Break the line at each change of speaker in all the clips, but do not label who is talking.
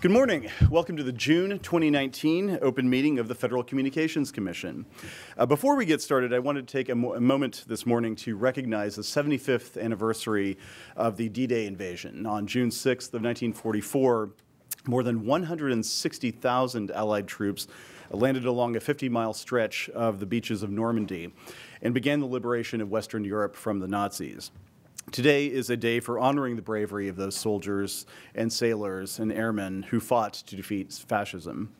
Good morning. Welcome to the June 2019 open meeting of the Federal Communications Commission. Uh, before we get started, I wanted to take a, mo a, moment this morning to recognize the 75th anniversary of the D-Day invasion. On June 6th of 1944, more than 160,000 Allied troops landed along a 50-mile stretch of the beaches of Normandy and began the liberation of Western Europe from the Nazis. Today is a day for honoring the bravery of those soldiers and sailors and airmen who fought to defeat fascism.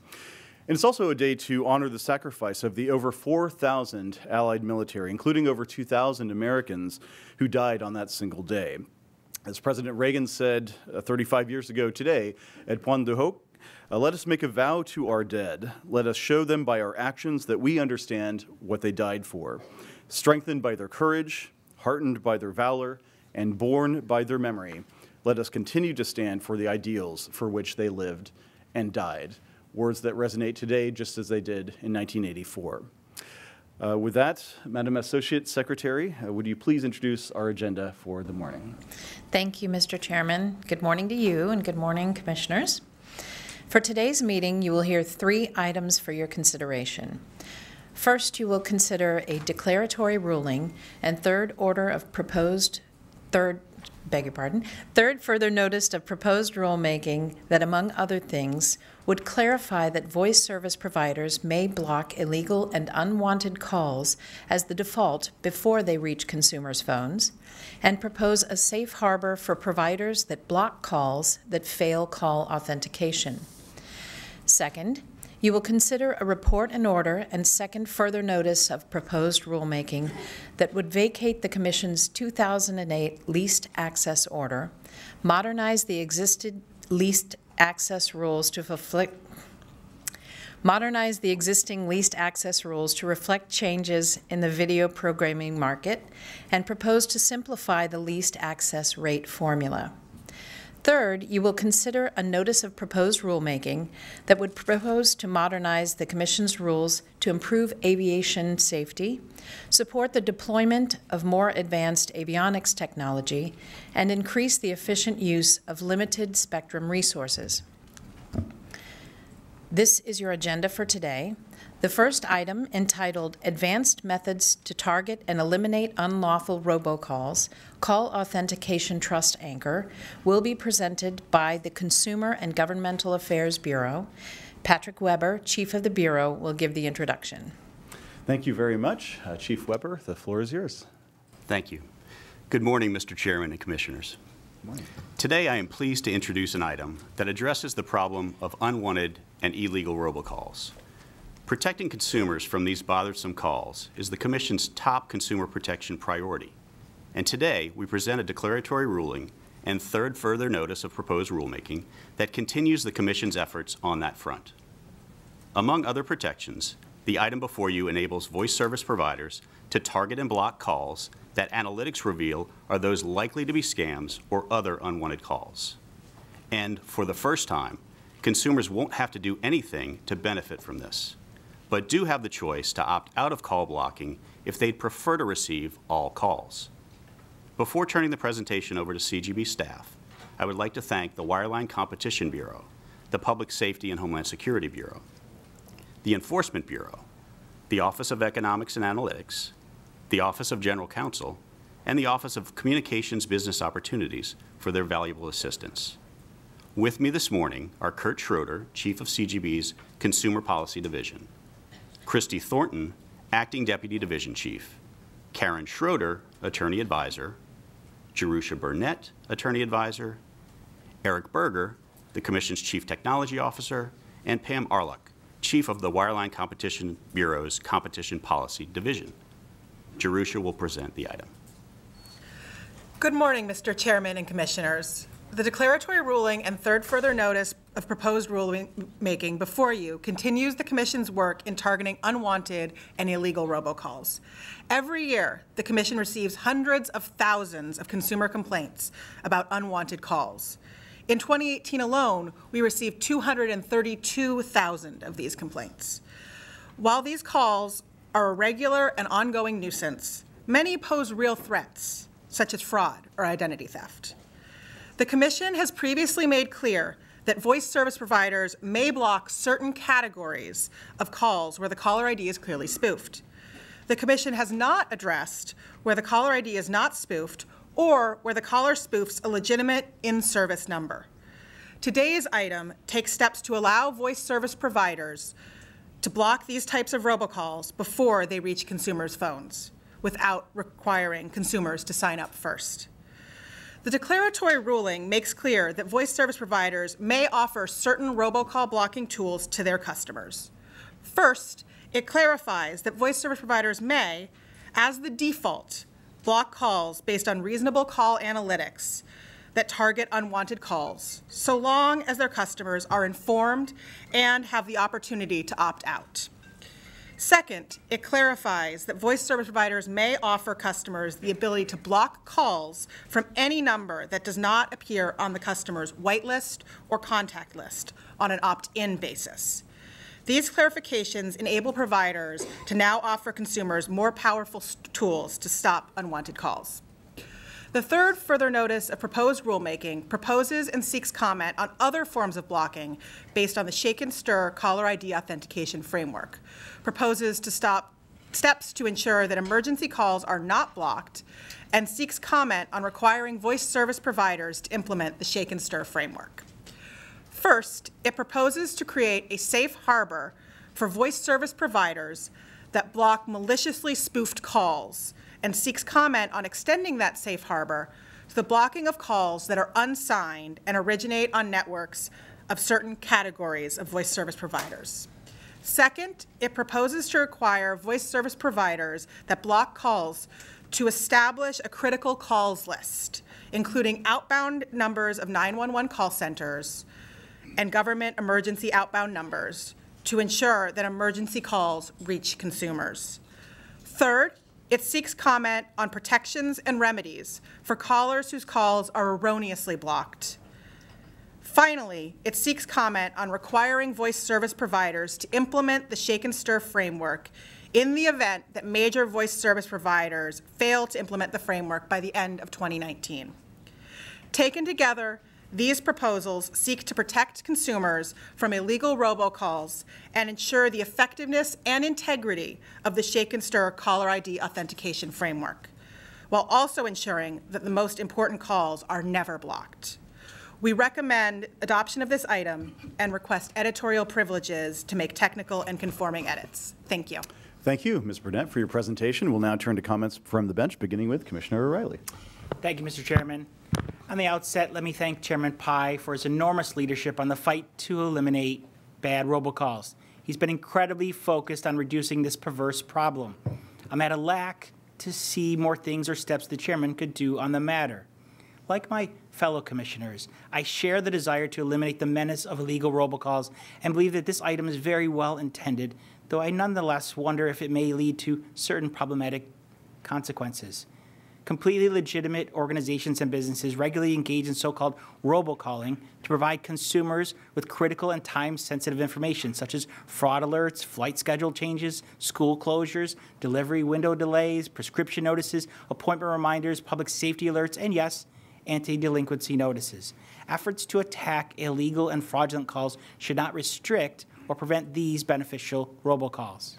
And it's also a day to honor the sacrifice of the over 4,000 Allied military, including over 2,000 Americans who died on that single day. As President Reagan said uh, 35 years ago today at Pointe du Hoc, uh, let us make a vow to our dead. Let us show them by our actions that we understand what they died for. Strengthened by their courage, heartened by their valor, and borne by their memory, let us continue to stand for the ideals for which they lived and died. Words that resonate today just as they did in 1984. Uh, with that, Madam Associate Secretary, uh, would you please introduce our agenda for the morning?
Thank you, Mr. Chairman. Good morning to you and good morning, Commissioners. For today's meeting, you will hear three items for your consideration. First, you will consider a declaratory ruling and third order of proposed Third, beg your pardon, third further notice of proposed rulemaking that, among other things, would clarify that voice service providers may block illegal and unwanted calls as the default before they reach consumers' phones, and propose a safe harbor for providers that block calls that fail call authentication. Second, you will consider a report and order and second further notice of proposed rulemaking that would vacate the Commission's 2008 leased access order, modernize the existed leased access rules to reflect modernize the existing leased access rules to reflect changes in the video programming market, and propose to simplify the leased access rate formula. Third, you will consider a notice of proposed rulemaking that would propose to modernize the Commission's rules to improve aviation safety, support the deployment of more advanced avionics technology, and increase the efficient use of limited spectrum resources. This is your agenda for today. The first item, entitled Advanced Methods to Target and Eliminate Unlawful Robocalls, Call Authentication Trust Anchor, will be presented by the Consumer and Governmental Affairs Bureau. Patrick Webre, Chief of the Bureau, will give the introduction.
Thank you very much. Uh, Chief Webre, the floor is yours.
Thank you. Good morning, Mr. Chairman and Commissioners. Good morning. Today I am pleased to introduce an item that addresses the problem of unwanted and illegal robocalls. Protecting consumers from these bothersome calls is the Commission's top consumer protection priority. And today, we present a declaratory ruling and third further notice of proposed rulemaking that continues the Commission's efforts on that front. Among other protections, the item before you enables voice service providers to target and block calls that analytics reveal are those likely to be scams or other unwanted calls. And for the first time, consumers won't have to do anything to benefit from this but do have the choice to opt out of call blocking if they'd prefer to receive all calls. Before turning the presentation over to CGB staff, I would like to thank the Wireline Competition Bureau, the Public Safety and Homeland Security Bureau, the Enforcement Bureau, the Office of Economics and Analytics, the Office of General Counsel, and the Office of Communications Business Opportunities for their valuable assistance. With me this morning are Kurt Schroeder, Chief of CGB's Consumer Policy Division, Kristi Thornton, Acting Deputy Division Chief, Karen Schroeder, Attorney Advisor, Jerusha Burnett, Attorney Advisor, Eric Burger, the Commission's Chief Technology Officer, and Pam Arluk, Chief of the Wireline Competition Bureau's Competition Policy Division. Jerusha will present the item.
Good morning, Mr. Chairman and Commissioners. The declaratory ruling and third further notice of proposed rulemaking before you continues the Commission's work in targeting unwanted and illegal robocalls. Every year, the Commission receives hundreds of thousands of consumer complaints about unwanted calls. In 2018 alone, we received 232,000 of these complaints. While these calls are a regular and ongoing nuisance, many pose real threats, such as fraud or identity theft. The Commission has previously made clear that voice service providers may block certain categories of calls where the caller ID is clearly spoofed. The Commission has not addressed where the caller ID is not spoofed or where the caller spoofs a legitimate in-service number. Today's item takes steps to allow voice service providers to block these types of robocalls before they reach consumers' phones without requiring consumers to sign up first. The declaratory ruling makes clear that voice service providers may offer certain robocall blocking tools to their customers. First, it clarifies that voice service providers may, as the default, block calls based on reasonable call analytics that target unwanted calls, so long as their customers are informed and have the opportunity to opt out. Second, it clarifies that voice service providers may offer customers the ability to block calls from any number that does not appear on the customer's whitelist or contact list on an opt-in basis. These clarifications enable providers to now offer consumers more powerful tools to stop unwanted calls. The third further notice of proposed rulemaking proposes and seeks comment on other forms of blocking based on the SHAKEN/STIR caller ID authentication framework. Proposes to stop steps to ensure that emergency calls are not blocked and seeks comment on requiring voice service providers to implement the SHAKEN/STIR framework. First, it proposes to create a safe harbor for voice service providers that block maliciously spoofed calls and seeks comment on extending that safe harbor to the blocking of calls that are unsigned and originate on networks of certain categories of voice service providers. Second, it proposes to require voice service providers that block calls to establish a critical calls list, including outbound numbers of 911 call centers and government emergency outbound numbers to ensure that emergency calls reach consumers. Third, it seeks comment on protections and remedies for callers whose calls are erroneously blocked. Finally, it seeks comment on requiring voice service providers to implement the SHAKEN/STIR framework in the event that major voice service providers fail to implement the framework by the end of 2019. Taken together, these proposals seek to protect consumers from illegal robocalls and ensure the effectiveness and integrity of the SHAKEN/STIR caller ID authentication framework, while also ensuring that the most important calls are never blocked. We recommend adoption of this item and request editorial privileges to make technical and conforming edits. Thank you.
Thank you, Ms. Burnett, for your presentation. We'll now turn to comments from the bench, beginning with Commissioner O'Rielly.
Thank you, Mr. Chairman. On the outset, let me thank Chairman Pai for his enormous leadership on the fight to eliminate bad robocalls. He's been incredibly focused on reducing this perverse problem. I'm at a lack to see more things or steps the chairman could do on the matter. Like my fellow commissioners, I share the desire to eliminate the menace of illegal robocalls and believe that this item is very well intended, though I nonetheless wonder if it may lead to certain problematic consequences. Completely legitimate organizations and businesses regularly engage in so-called robocalling to provide consumers with critical and time-sensitive information such as fraud alerts, flight schedule changes, school closures, delivery window delays, prescription notices, appointment reminders, public safety alerts, and yes, anti-delinquency notices. Efforts to attack illegal and fraudulent calls should not restrict or prevent these beneficial robocalls.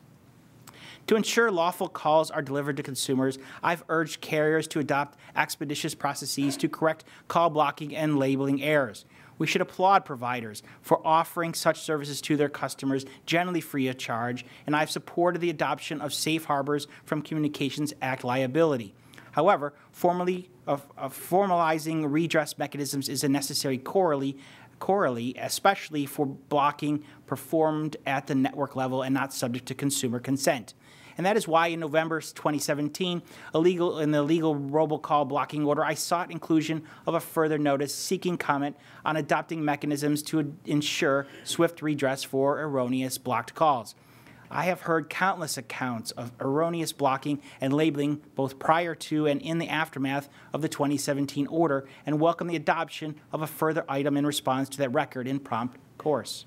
To ensure lawful calls are delivered to consumers, I've urged carriers to adopt expeditious processes to correct call blocking and labeling errors. We should applaud providers for offering such services to their customers, generally free of charge, and I've supported the adoption of safe harbors from Communications Act liability. However, formally, uh, uh, formalizing redress mechanisms is a necessary corollary, corollary, especially for blocking performed at the network level and not subject to consumer consent. And that is why in November 2017, illegal, in the legal robocall blocking order, I sought inclusion of a further notice seeking comment on adopting mechanisms to ensure swift redress for erroneous blocked calls. I have heard countless accounts of erroneous blocking and labeling both prior to and in the aftermath of the 2017 order and welcome the adoption of a further item in response to that record in prompt course.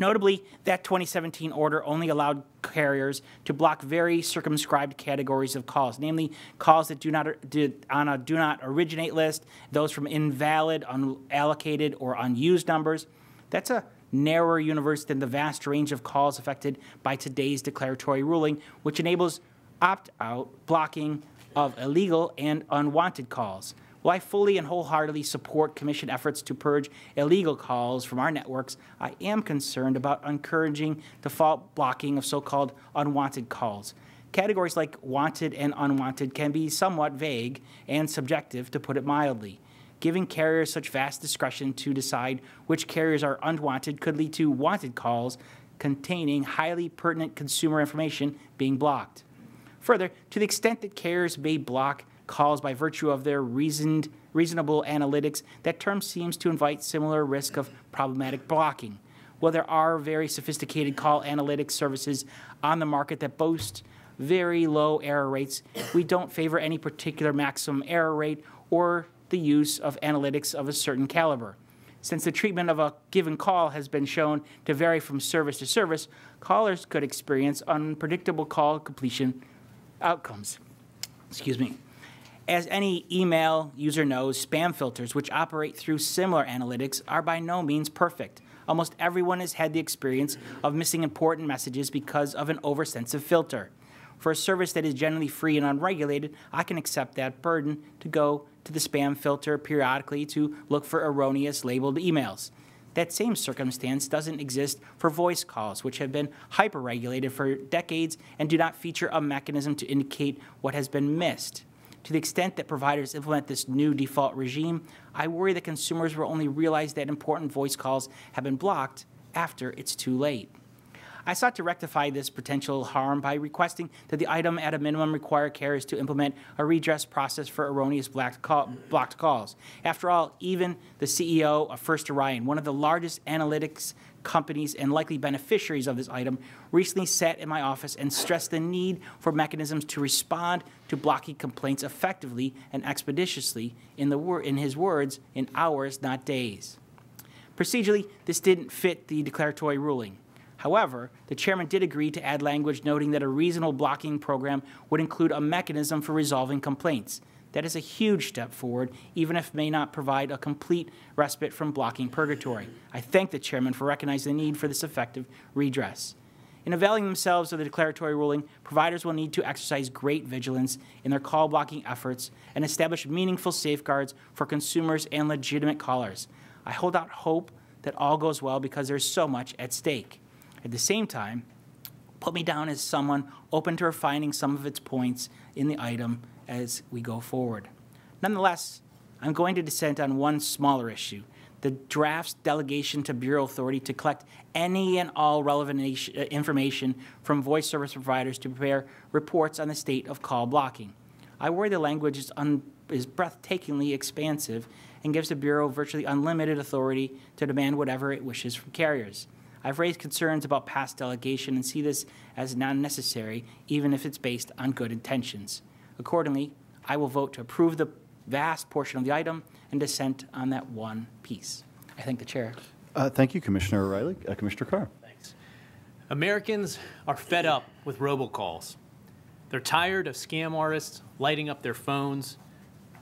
Notably, that 2017 order only allowed carriers to block very circumscribed categories of calls, namely calls that do not did, on a do not originate list, those from invalid, unallocated, or unused numbers. That's a narrower universe than the vast range of calls affected by today's declaratory ruling, which enables opt-out blocking of illegal and unwanted calls. While I fully and wholeheartedly support Commission efforts to purge illegal calls from our networks, I am concerned about encouraging default blocking of so called unwanted calls. Categories like wanted and unwanted can be somewhat vague and subjective, to put it mildly. Giving carriers such vast discretion to decide which carriers are unwanted could lead to wanted calls containing highly pertinent consumer information being blocked. Further, to the extent that carriers may block calls by virtue of their reasoned, reasonable analytics, that term seems to invite similar risk of problematic blocking. While there are very sophisticated call analytics services on the market that boast very low error rates, we don't favor any particular maximum error rate or the use of analytics of a certain caliber. Since the treatment of a given call has been shown to vary from service to service, callers could experience unpredictable call completion outcomes. Excuse me. As any email user knows, spam filters, which operate through similar analytics, are by no means perfect. Almost everyone has had the experience of missing important messages because of an oversensitive filter. For a service that is generally free and unregulated, I can accept that burden to go to the spam filter periodically to look for erroneous labeled emails. That same circumstance doesn't exist for voice calls, which have been hyper-regulated for decades and do not feature a mechanism to indicate what has been missed. To the extent that providers implement this new default regime, I worry that consumers will only realize that important voice calls have been blocked after it's too late. I sought to rectify this potential harm by requesting that the item at a minimum require carriers to implement a redress process for erroneous call, blocked calls. After all, even the CEO of First Orion, one of the largest analytics companies and likely beneficiaries of this item, recently sat in my office and stressed the need for mechanisms to respond to blocking complaints effectively and expeditiously, in, the wor- in his words, in hours, not days. Procedurally, this didn't fit the declaratory ruling. However, the chairman did agree to add language noting that a reasonable blocking program would include a mechanism for resolving complaints. That is a huge step forward, even if it may not provide a complete respite from blocking purgatory. I thank the chairman for recognizing the need for this effective redress. In availing themselves of the declaratory ruling, providers will need to exercise great vigilance in their call blocking efforts and establish meaningful safeguards for consumers and legitimate callers. I hold out hope that all goes well because there's so much at stake. At the same time, put me down as someone open to refining some of its points in the item as we go forward. Nonetheless, I'm going to dissent on one smaller issue the draft's delegation to Bureau authority to collect any and all relevant uh, information from voice service providers to prepare reports on the state of call blocking. I worry the language is, is breathtakingly expansive and gives the Bureau virtually unlimited authority to demand whatever it wishes from carriers. I've raised concerns about past delegation and see this as non necessary, even if it's based on good intentions. Accordingly, I will vote to approve the vast portion of the item and dissent on that one piece. I thank the chair.
Uh, thank you, Commissioner O'Rielly. Uh, Commissioner Carr.
Thanks. Americans are fed up with robocalls. They're tired of scam artists lighting up their phones.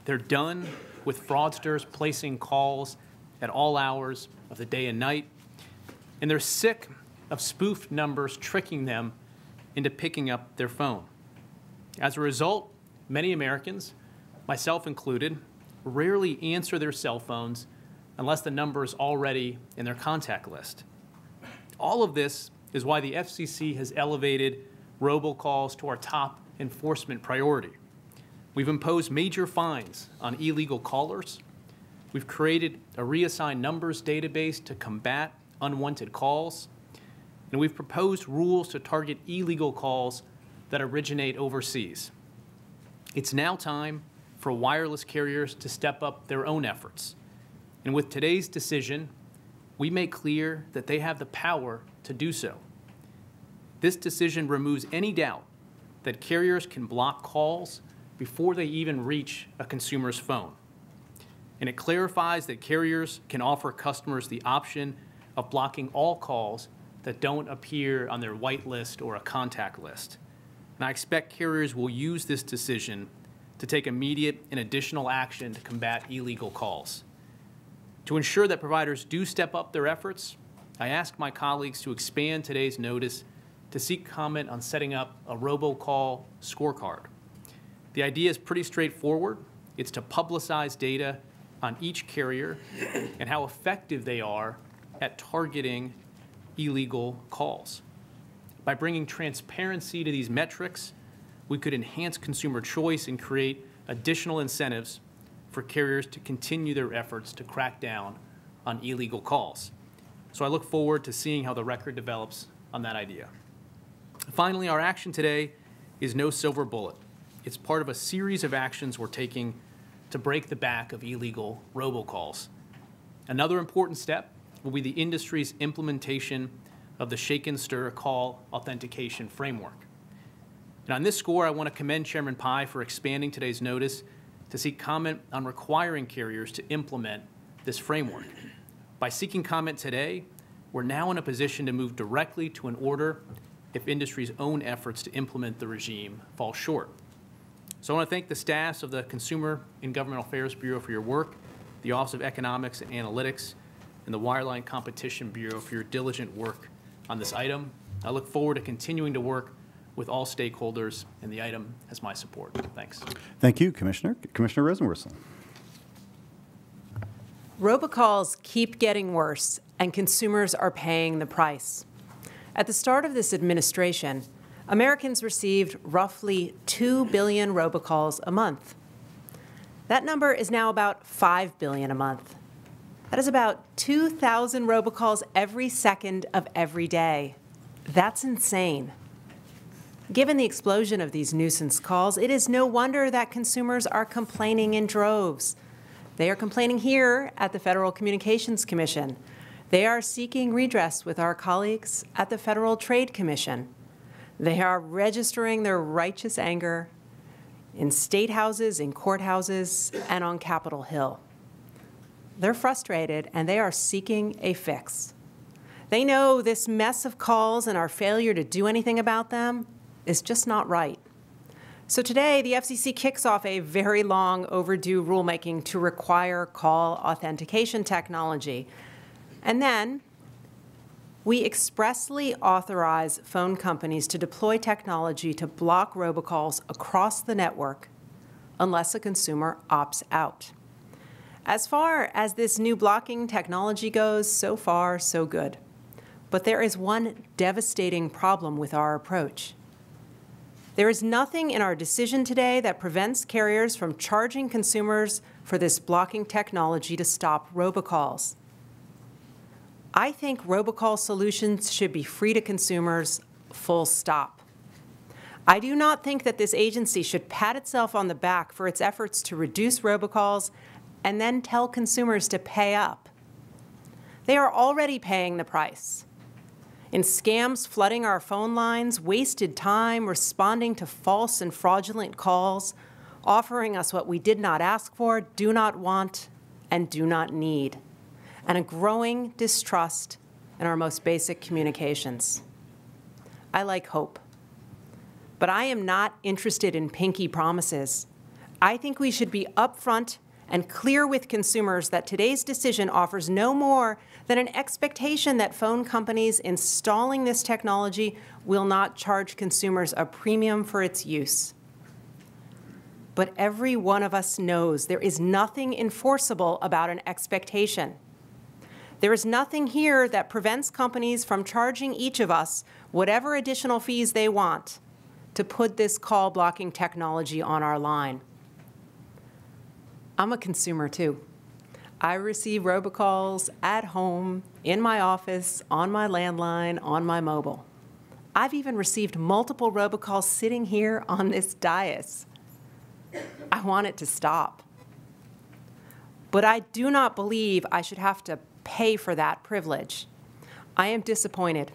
They're done with fraudsters placing calls at all hours of the day and night. And they're sick of spoofed numbers tricking them into picking up their phone. As a result, many Americans, myself included, rarely answer their cell phones unless the number is already in their contact list. All of this is why the FCC has elevated robocalls to our top enforcement priority. We've imposed major fines on illegal callers. We've created a reassigned numbers database to combat unwanted calls. And we've proposed rules to target illegal calls that originate overseas. It's now time for wireless carriers to step up their own efforts. And with today's decision, we make clear that they have the power to do so. This decision removes any doubt that carriers can block calls before they even reach a consumer's phone. And it clarifies that carriers can offer customers the option of blocking all calls that don't appear on their white list or a contact list. And I expect carriers will use this decision to take immediate and additional action to combat illegal calls. To ensure that providers do step up their efforts, I ask my colleagues to expand today's notice to seek comment on setting up a robocall scorecard. The idea is pretty straightforward. It's to publicize data on each carrier and how effective they are at targeting illegal calls. By bringing transparency to these metrics, we could enhance consumer choice and create additional incentives for carriers to continue their efforts to crack down on illegal calls. So I look forward to seeing how the record develops on that idea. Finally, our action today is no silver bullet. It's part of a series of actions we're taking to break the back of illegal robocalls. Another important step will be the industry's implementation of the SHAKEN/STIR call authentication framework. And on this score, I want to commend Chairman Pai for expanding today's notice to seek comment on requiring carriers to implement this framework. By seeking comment today, we're now in a position to move directly to an order if industry's own efforts to implement the regime fall short. So I want to thank the staffs of the Consumer and Governmental Affairs Bureau for your work, the Office of Economics and Analytics, and the Wireline Competition Bureau for your diligent work on this item. I look forward to continuing to work with all stakeholders, and the item has my support. Thanks.
Thank you, Commissioner. Commissioner Rosenworcel.
Robocalls keep getting worse, and consumers are paying the price. At the start of this administration, Americans received roughly 2 billion robocalls a month. That number is now about 5 billion a month. That is about 2,000 robocalls every second of every day. That's insane. Given the explosion of these nuisance calls, it is no wonder that consumers are complaining in droves. They are complaining here at the Federal Communications Commission. They are seeking redress with our colleagues at the Federal Trade Commission. They are registering their righteous anger in state houses, in courthouses, and on Capitol Hill. They're frustrated and they are seeking a fix. They know this mess of calls and our failure to do anything about them is just not right. So today, the FCC kicks off a very long overdue rulemaking to require call authentication technology. And then we expressly authorize phone companies to deploy technology to block robocalls across the network unless a consumer opts out. As far as this new blocking technology goes, so far, so good. But there is one devastating problem with our approach. There is nothing in our decision today that prevents carriers from charging consumers for this blocking technology to stop robocalls. I think robocall solutions should be free to consumers, full stop. I do not think that this agency should pat itself on the back for its efforts to reduce robocalls and then tell consumers to pay up. They are already paying the price in scams flooding our phone lines, wasted time responding to false and fraudulent calls, offering us what we did not ask for, do not want, and do not need, and a growing distrust in our most basic communications. I like hope. But I am not interested in pinky promises. I think we should be upfront and clear with consumers that today's decision offers no more than an expectation that phone companies installing this technology will not charge consumers a premium for its use. But every one of us knows there is nothing enforceable about an expectation. There is nothing here that prevents companies from charging each of us whatever additional fees they want to put this call blocking technology on our line. I'm a consumer too. I receive robocalls at home, in my office, on my landline, on my mobile. I've even received multiple robocalls sitting here on this dais. I want it to stop. But I do not believe I should have to pay for that privilege. I am disappointed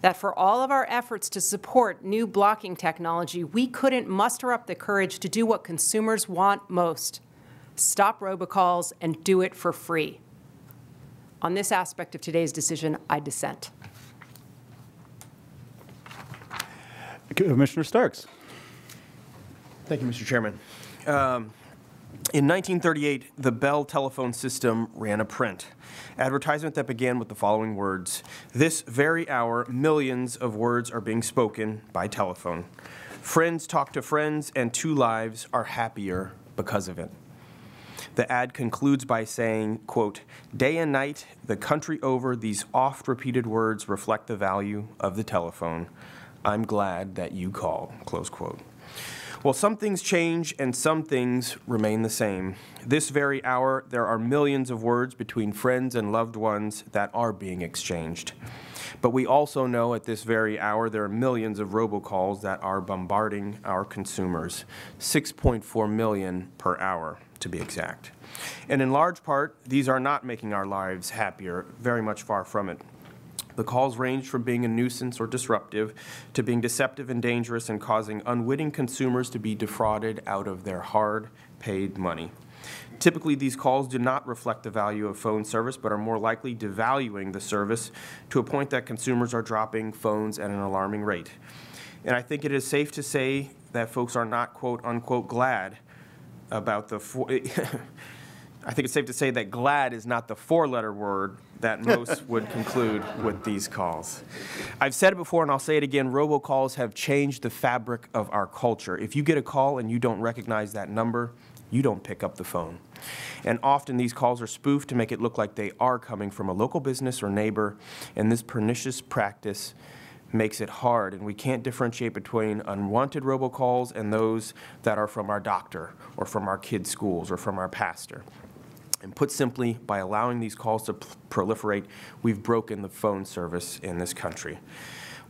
that for all of our efforts to support new blocking technology, we couldn't muster up the courage to do what consumers want most stop robocalls, and do it for free. On this aspect of today's decision, I dissent.
Commissioner Starks.
Thank you, Mr. Chairman. Um, in 1938, the Bell telephone system ran a print advertisement that began with the following words This very hour, millions of words are being spoken by telephone. Friends talk to friends, and two lives are happier because of it. The ad concludes by saying, quote, Day and night, the country over, these oft repeated words reflect the value of the telephone. I'm glad that you call, close quote. Well, some things change and some things remain the same. This very hour, there are millions of words between friends and loved ones that are being exchanged. But we also know at this very hour there are millions of robocalls that are bombarding our consumers 6.4 million per hour, to be exact. And in large part, these are not making our lives happier, very much far from it. The calls range from being a nuisance or disruptive to being deceptive and dangerous and causing unwitting consumers to be defrauded out of their hard paid money. Typically, these calls do not reflect the value of phone service, but are more likely devaluing the service to a point that consumers are dropping phones at an alarming rate. And I think it is safe to say that folks are not, quote unquote, glad about the. Four, I think it's safe to say that glad is not the four letter word that most would conclude with these calls. I've said it before and I'll say it again robocalls have changed the fabric of our culture. If you get a call and you don't recognize that number, you don't pick up the phone. And often these calls are spoofed to make it look like they are coming from a local business or neighbor, and this pernicious practice makes it hard, and we can't differentiate between unwanted robocalls and those that are from our doctor or from our kids' schools or from our pastor. And put simply, by allowing these calls to proliferate, we've broken the phone service in this country.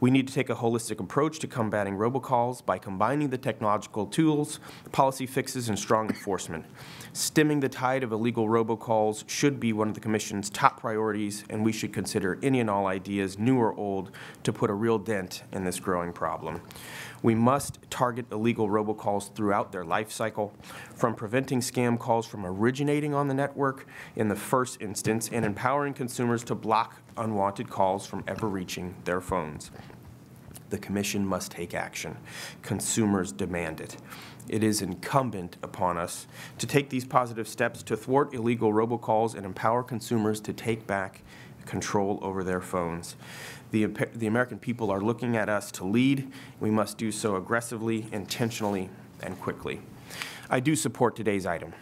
We need to take a holistic approach to combating robocalls by combining the technological tools, policy fixes, and strong enforcement. Stemming the tide of illegal robocalls should be one of the Commission's top priorities, and we should consider any and all ideas, new or old, to put a real dent in this growing problem. We must target illegal robocalls throughout their life cycle, from preventing scam calls from originating on the network in the first instance and empowering consumers to block unwanted calls from ever reaching their phones. The Commission must take action. Consumers demand it. It is incumbent upon us to take these positive steps to thwart illegal robocalls and empower consumers to take back control over their phones. The, the American people are looking at us to lead. We must do so aggressively, intentionally, and quickly. I do support today's item.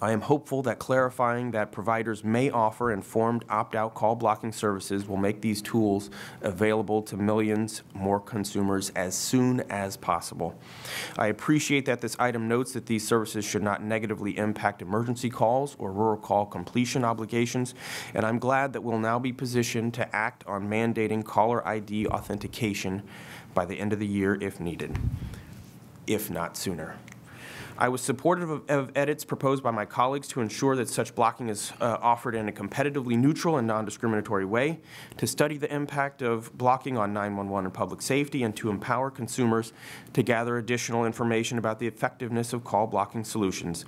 I am hopeful that clarifying that providers may offer informed opt-out call blocking services will make these tools available to millions more consumers as soon as possible. I appreciate that this item notes that these services should not negatively impact emergency calls or rural call completion obligations, and I'm glad that we'll now be positioned to act on mandating caller ID authentication by the end of the year if needed, if not sooner. I was supportive of, of, edits proposed by my colleagues to ensure that such blocking is uh, offered in a competitively neutral and non-discriminatory way, to study the impact of blocking on 911 and public safety, and to empower consumers to gather additional information about the effectiveness of call blocking solutions.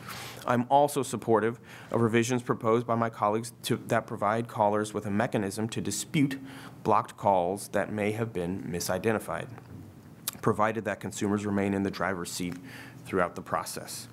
I'm also supportive of revisions proposed by my colleagues to, that provide callers with a mechanism to dispute blocked calls that may have been misidentified, provided that consumers remain in the driver's seat throughout the process.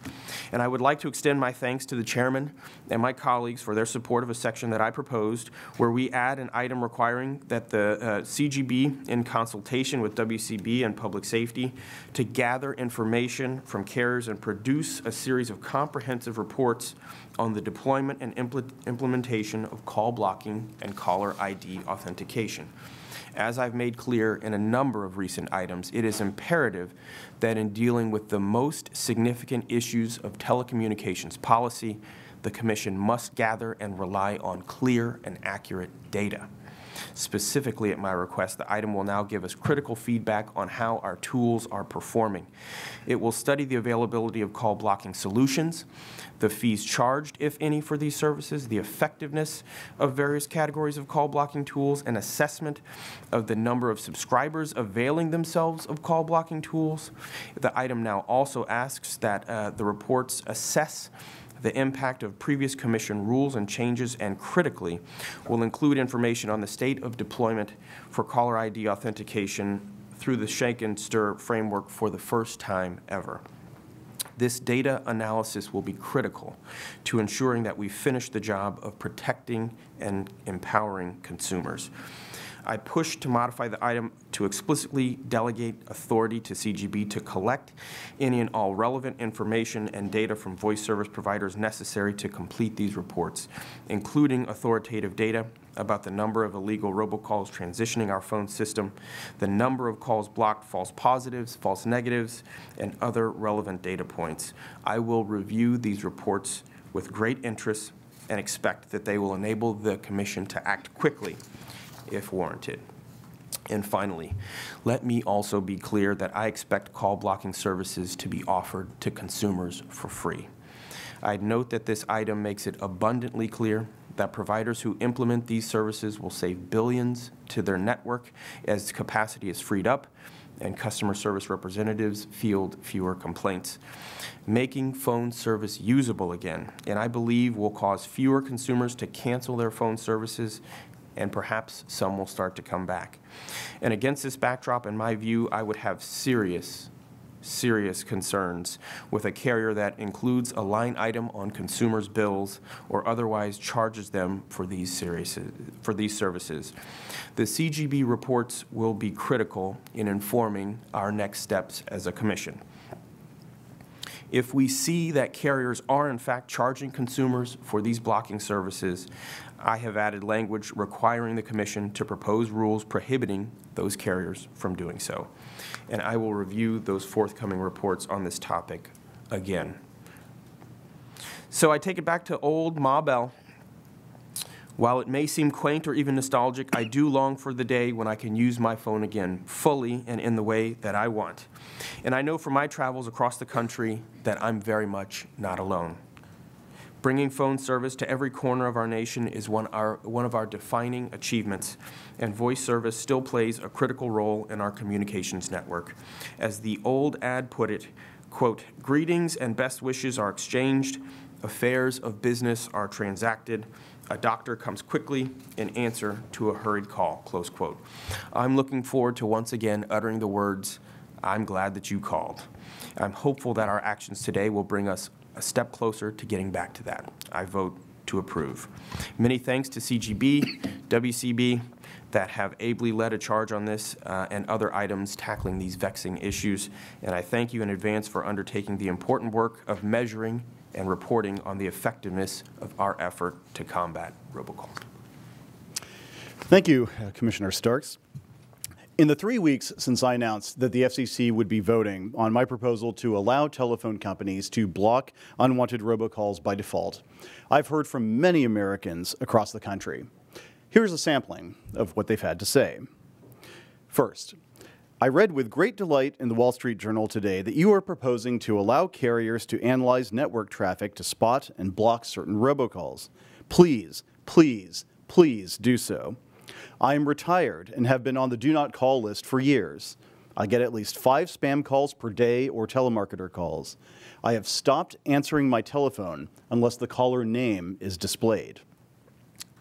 And I would like to extend my thanks to the chairman and my colleagues for their support of a section that I proposed where we add an item requiring that the uh, CGB, in consultation with WCB and Public Safety, to gather information from carriers and produce a series of comprehensive reports on the deployment and impl implementation of call blocking and caller ID authentication. As I've made clear in a number of recent items, it is imperative that in dealing with the most significant issues of telecommunications policy, the Commission must gather and rely on clear and accurate data. Specifically, at my request, the item will now give us critical feedback on how our tools are performing. It will study the availability of call blocking solutions, the fees charged, if any, for these services, the effectiveness of various categories of call blocking tools, an assessment of the number of subscribers availing themselves of call blocking tools. The item now also asks that uh, the reports assess the impact of previous commission rules and changes, and critically, will include information on the state of deployment for caller ID authentication through the SHAKEN/STIR framework for the first time ever. This data analysis will be critical to ensuring that we finish the job of protecting and empowering consumers. I pushed to modify the item to explicitly delegate authority to CGB to collect any and all relevant information and data from voice service providers necessary to complete these reports, including authoritative data about the number of illegal robocalls transitioning our phone system, the number of calls blocked, false positives, false negatives, and other relevant data points. I will review these reports with great interest and expect that they will enable the Commission to act quickly if warranted. And finally, let me also be clear that I expect call blocking services to be offered to consumers for free. I'd note that this item makes it abundantly clear that providers who implement these services will save billions to their network as capacity is freed up and customer service representatives field fewer complaints. Making phone service usable again, and I believe will cause fewer consumers to cancel their phone services and perhaps some will start to come back. And against this backdrop, in my view, I would have serious, serious concerns with a carrier that includes a line item on consumers' bills or otherwise charges them for these, series, for these services. The CGB reports will be critical in informing our next steps as a commission. If we see that carriers are in fact charging consumers for these blocking services, I have added language requiring the Commission to propose rules prohibiting those carriers from doing so. And I will review those forthcoming reports on this topic again. So I take it back to old Ma Bell. While it may seem quaint or even nostalgic, I do long for the day when I can use my phone again, fully and in the way that I want. And I know from my travels across the country that I'm very much not alone. Bringing phone service to every corner of our nation is one, our, one of our defining achievements, and voice service still plays a critical role in our communications network. As the old ad put it, quote, greetings and best wishes are exchanged, affairs of business are transacted, a doctor comes quickly in answer to a hurried call, close quote. I'm looking forward to once again uttering the words, I'm glad that you called. I'm hopeful that our actions today will bring us a step closer to getting back to that. I vote to approve. Many thanks to CGB, WCB, that have ably led a charge on this uh, and other items tackling these vexing issues. And I thank you in advance for undertaking the important work of measuring and reporting on the effectiveness of our effort to combat robocalls.
Thank you, uh, Commissioner Starks. In the three weeks since I announced that the FCC would be voting on my proposal to allow telephone companies to block unwanted robocalls by default, I've heard from many Americans across the country. Here's a sampling of what they've had to say. First, I read with great delight in the Wall Street Journal today that you are proposing to allow carriers to analyze network traffic to spot and block certain robocalls. Please, please, please do so. I am retired and have been on the do not call list for years. I get at least five spam calls per day or telemarketer calls. I have stopped answering my telephone unless the caller name is displayed.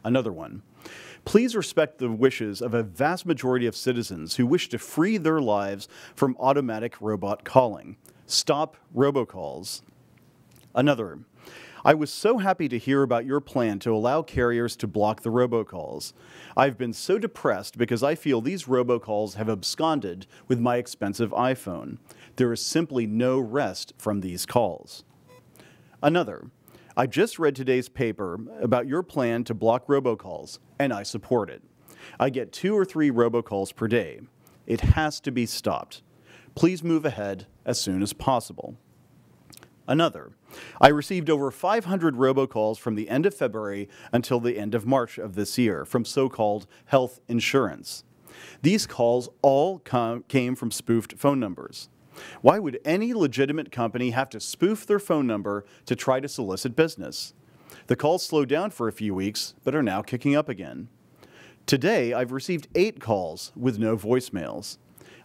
Another one. Please respect the wishes of a vast majority of citizens who wish to free their lives from automatic robot calling. Stop robocalls. Another. I was so happy to hear about your plan to allow carriers to block the robocalls. I've been so depressed because I feel these robocalls have absconded with my expensive iPhone. There is simply no rest from these calls. Another, I just read today's paper about your plan to block robocalls, and I support it. I get two or three robocalls per day. It has to be stopped. Please move ahead as soon as possible. Another, I received over 500 robocalls from the end of February until the end of March of this year from so-called health insurance. These calls all came from spoofed phone numbers. Why would any legitimate company have to spoof their phone number to try to solicit business? The calls slowed down for a few weeks, but are now kicking up again. Today, I've received eight calls with no voicemails.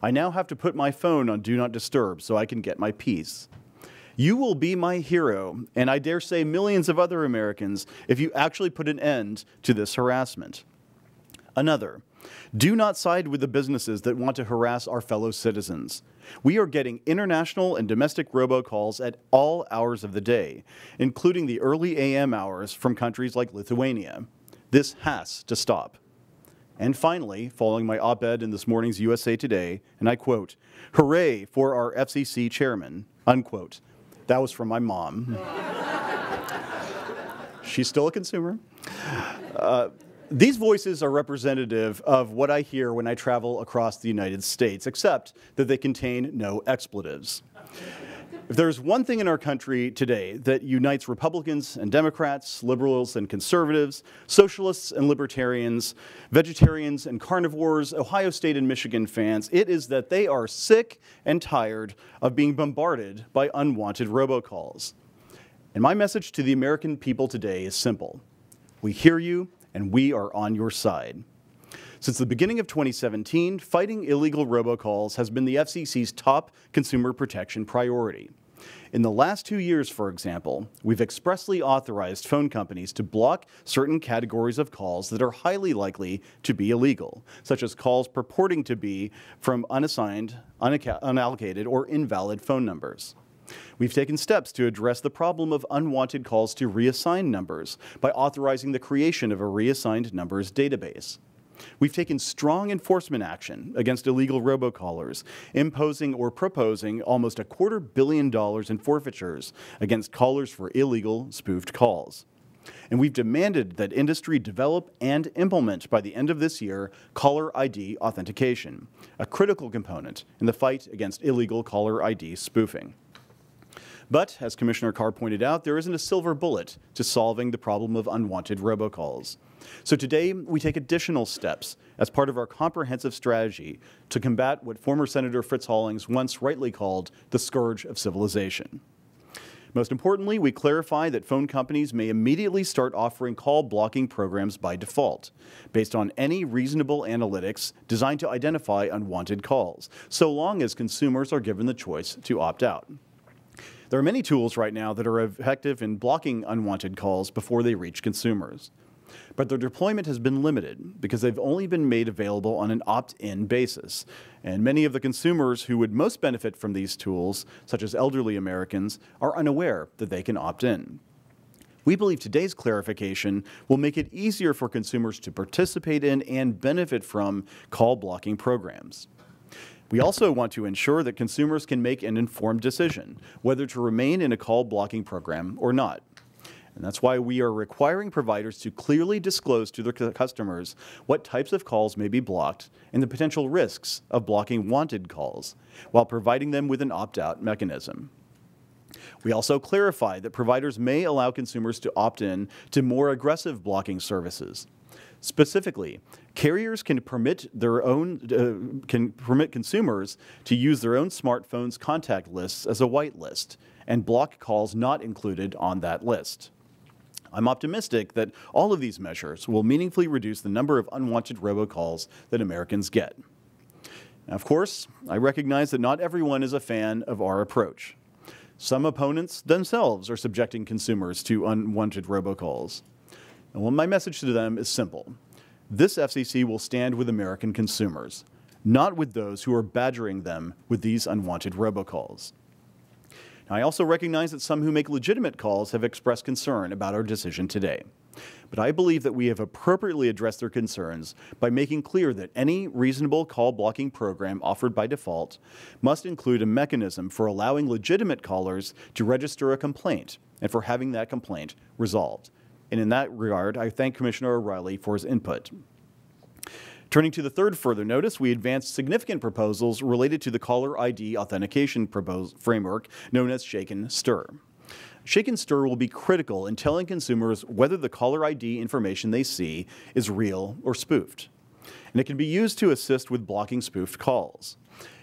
I now have to put my phone on Do Not Disturb so I can get my peace. You will be my hero, and I dare say millions of other Americans, if you actually put an end to this harassment. Another, Do not side with the businesses that want to harass our fellow citizens. We are getting international and domestic robocalls at all hours of the day, including the early AM hours from countries like Lithuania. This has to stop. And finally, following my op ed in this morning's USA Today, and I quote, Hooray for our FCC chairman, unquote. That was from my mom. She's still a consumer. Uh, these voices are representative of what I hear when I travel across the United States, except that they contain no expletives. If there's one thing in our country today that unites Republicans and Democrats, liberals and conservatives, socialists and libertarians, vegetarians and carnivores, Ohio State and Michigan fans, it is that they are sick and tired of being bombarded by unwanted robocalls. And my message to the American people today is simple. We hear you and we are on your side. Since the beginning of 2017, fighting illegal robocalls has been the FCC's top consumer protection priority. In the last two years, for example, we've expressly authorized phone companies to block certain categories of calls that are highly likely to be illegal, such as calls purporting to be from unassigned, unallocated, or invalid phone numbers. We've taken steps to address the problem of unwanted calls to reassigned numbers by authorizing the creation of a reassigned numbers database. We've taken strong enforcement action against illegal robocallers, imposing or proposing almost a quarter billion dollars in forfeitures against callers for illegal spoofed calls. And we've demanded that industry develop and implement by the end of this year caller ID authentication, a critical component in the fight against illegal caller ID spoofing. But, as Commissioner Carr pointed out, there isn't a silver bullet to solving the problem of unwanted robocalls. So today, we take additional steps as part of our comprehensive strategy to combat what former Senator Fritz Hollings once rightly called the scourge of civilization. Most importantly, we clarify that phone companies may immediately start offering call blocking programs by default, based on any reasonable analytics designed to identify unwanted calls, so long as consumers are given the choice to opt out. There are many tools right now that are effective in blocking unwanted calls before they reach consumers but their deployment has been limited because they've only been made available on an opt-in basis. And many of the consumers who would most benefit from these tools, such as elderly Americans, are unaware that they can opt in. We believe today's clarification will make it easier for consumers to participate in and benefit from call blocking programs. We also want to ensure that consumers can make an informed decision whether to remain in a call blocking program or not. And that's why we are requiring providers to clearly disclose to their customers what types of calls may be blocked and the potential risks of blocking wanted calls, while providing them with an opt-out mechanism. We also clarify that providers may allow consumers to opt in to more aggressive blocking services. Specifically, carriers can permit their own uh, can permit consumers to use their own smartphone's contact lists as a whitelist and block calls not included on that list. I'm optimistic that all of these measures will meaningfully reduce the number of unwanted robocalls that Americans get. Now, of course, I recognize that not everyone is a fan of our approach. Some opponents themselves are subjecting consumers to unwanted robocalls. And well, my message to them is simple. This FCC will stand with American consumers, not with those who are badgering them with these unwanted robocalls. I also recognize that some who make legitimate calls have expressed concern about our decision today. But I believe that we have appropriately addressed their concerns by making clear that any reasonable call blocking program offered by default must include a mechanism for allowing legitimate callers to register a complaint and for having that complaint resolved. And in that regard, I thank Commissioner O'Rielly for his input. Turning to the third further notice, we advanced significant proposals related to the caller ID authentication framework known as SHAKEN/STIR. Shake and Stir will be critical in telling consumers whether the caller ID information they see is real or spoofed. And it can be used to assist with blocking spoofed calls.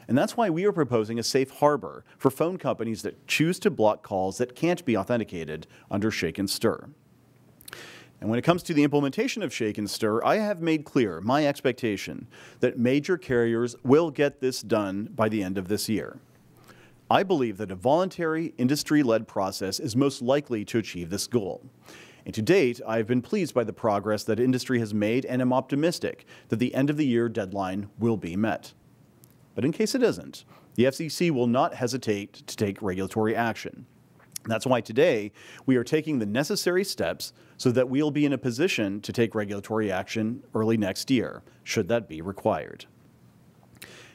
And that's why we are proposing a safe harbor for phone companies that choose to block calls that can't be authenticated under SHAKEN/STIR. And when it comes to the implementation of SHAKEN/STIR, I have made clear my expectation that major carriers will get this done by the end of this year. I believe that a voluntary, industry-led process is most likely to achieve this goal. And to date, I have been pleased by the progress that industry has made and am optimistic that the end of the year deadline will be met. But in case it isn't, the FCC will not hesitate to take regulatory action. That's why today we are taking the necessary steps so that we'll be in a position to take regulatory action early next year, should that be required.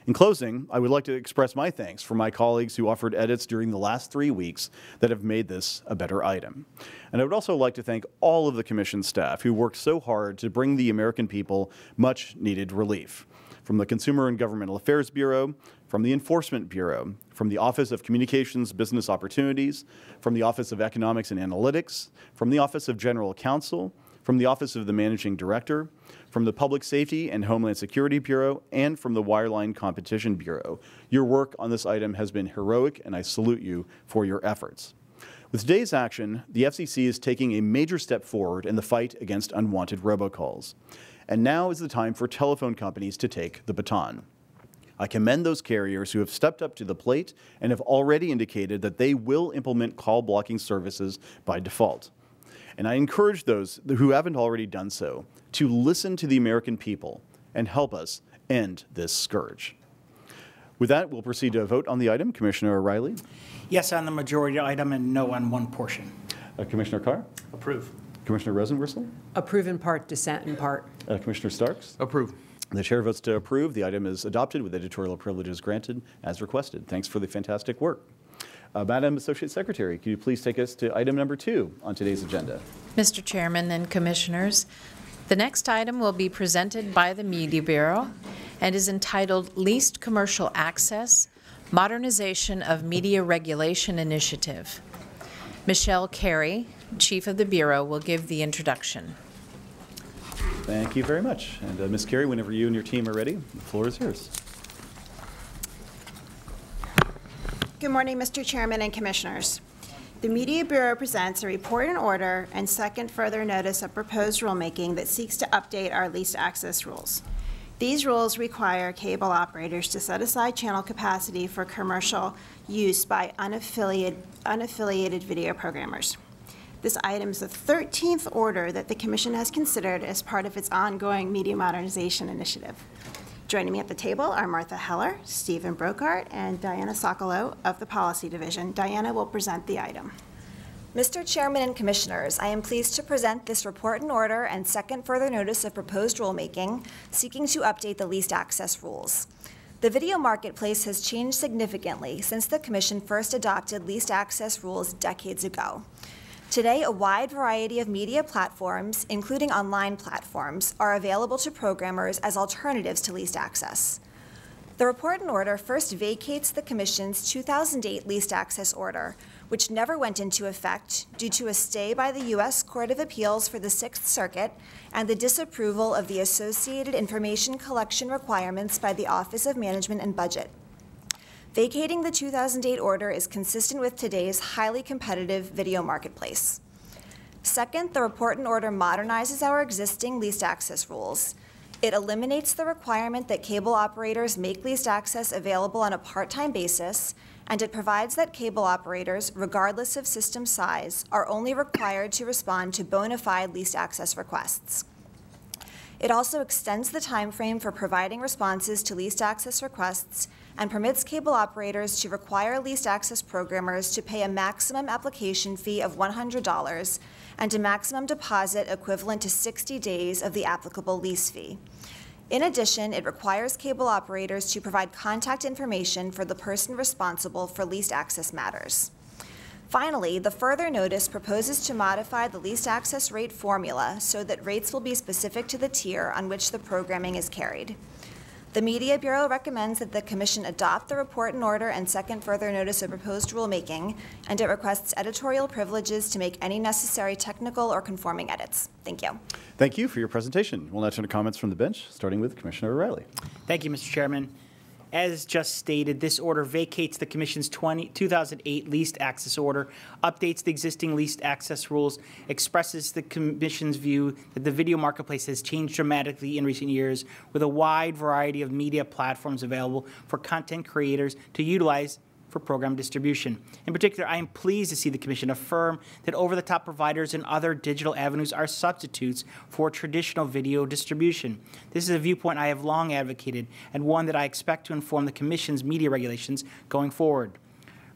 In closing, I would like to express my thanks for my colleagues who offered edits during the last three weeks that have made this a better item. And I would also like to thank all of the Commission staff who worked so hard to bring the American people much needed relief. From the Consumer and Governmental Affairs Bureau, from the Enforcement Bureau, from the Office of Communications Business Opportunities, from the Office of Economics and Analytics, from the Office of General Counsel, from the Office of the Managing Director, from the Public Safety and Homeland Security Bureau, and from the Wireline Competition Bureau. Your work on this item has been heroic, and I salute you for your efforts. With today's action, the FCC is taking a major step forward in the fight against unwanted robocalls. And now is the time for telephone companies to take the baton. I commend those carriers who have stepped up to the plate and have already indicated that they will implement call blocking services by default. And I encourage those who haven't already done so to listen to the American people and help us end this scourge. With that, we'll proceed to a vote on the item. Commissioner O'Rielly,
Yes on the majority item and no on one portion.
uh, Commissioner Carr,
Approve.
Commissioner Rosenworcel,
Approve in part, dissent in part.
uh, Commissioner Starks.
Approve.
The chair votes to approve. The item is adopted with editorial privileges granted as requested. Thanks for the fantastic work. Uh, Madam Associate Secretary, could you please take us to item number two on today's agenda?
Mr. Chairman and Commissioners, the next item will be presented by the Media Bureau and is entitled Leased Commercial Access, Modernization of Media Regulation Initiative. Michelle Carey, Chief of the Bureau, will give the introduction.
Thank you very much. And uh, Ms. Carey, whenever you and your team are ready, the floor is yours.
Good morning, Mr. Chairman and Commissioners. The Media Bureau presents a report and order and second further notice of proposed rulemaking that seeks to update our leased access rules. These rules require cable operators to set aside channel capacity for commercial use by unaffiliated, unaffiliated video programmers. This item is the 13th order that the Commission has considered as part of its ongoing media modernization initiative. Joining me at the table are Martha Heller, Stephen Broeckaert, and Diana Sokolow of the Policy Division. Diana will present the item.
Mr. Chairman and Commissioners, I am pleased to present this report in order and second further notice of proposed rulemaking seeking to update the leased access rules. The video marketplace has changed significantly since the Commission first adopted leased access rules decades ago. Today, a wide variety of media platforms, including online platforms, are available to programmers as alternatives to leased access. The report and order first vacates the Commission's 2008 leased access order, which never went into effect due to a stay by the U.S. Court of Appeals for the Sixth Circuit and the disapproval of the associated information collection requirements by the Office of Management and Budget. Vacating the 2008 order is consistent with today's highly competitive video marketplace. Second, the report and order modernizes our existing leased access rules. It eliminates the requirement that cable operators make leased access available on a part-time basis, and it provides that cable operators, regardless of system size, are only required to respond to bona fide leased access requests. It also extends the time frame for providing responses to leased access requests and permits cable operators to require leased access programmers to pay a maximum application fee of $100 and a maximum deposit equivalent to 60 days of the applicable lease fee. In addition, it requires cable operators to provide contact information for the person responsible for leased access matters. Finally, the further notice proposes to modify the leased access rate formula so that rates will be specific to the tier on which the programming is carried. The Media Bureau recommends that the Commission adopt the report in order and second further notice of proposed rulemaking, and it requests editorial privileges to make any necessary technical or conforming edits. Thank you.
Thank you for your presentation. We'll now turn to comments from the bench, starting with Commissioner O'Rielly.
Thank you, Mr. Chairman. As just stated, this order vacates the Commission's 20 2008 leased access order, updates the existing leased access rules, expresses the Commission's view that the video marketplace has changed dramatically in recent years with a wide variety of media platforms available for content creators to utilize for program distribution. In particular, I am pleased to see the Commission affirm that over-the-top providers and other digital avenues are substitutes for traditional video distribution. This is a viewpoint I have long advocated and one that I expect to inform the Commission's media regulations going forward.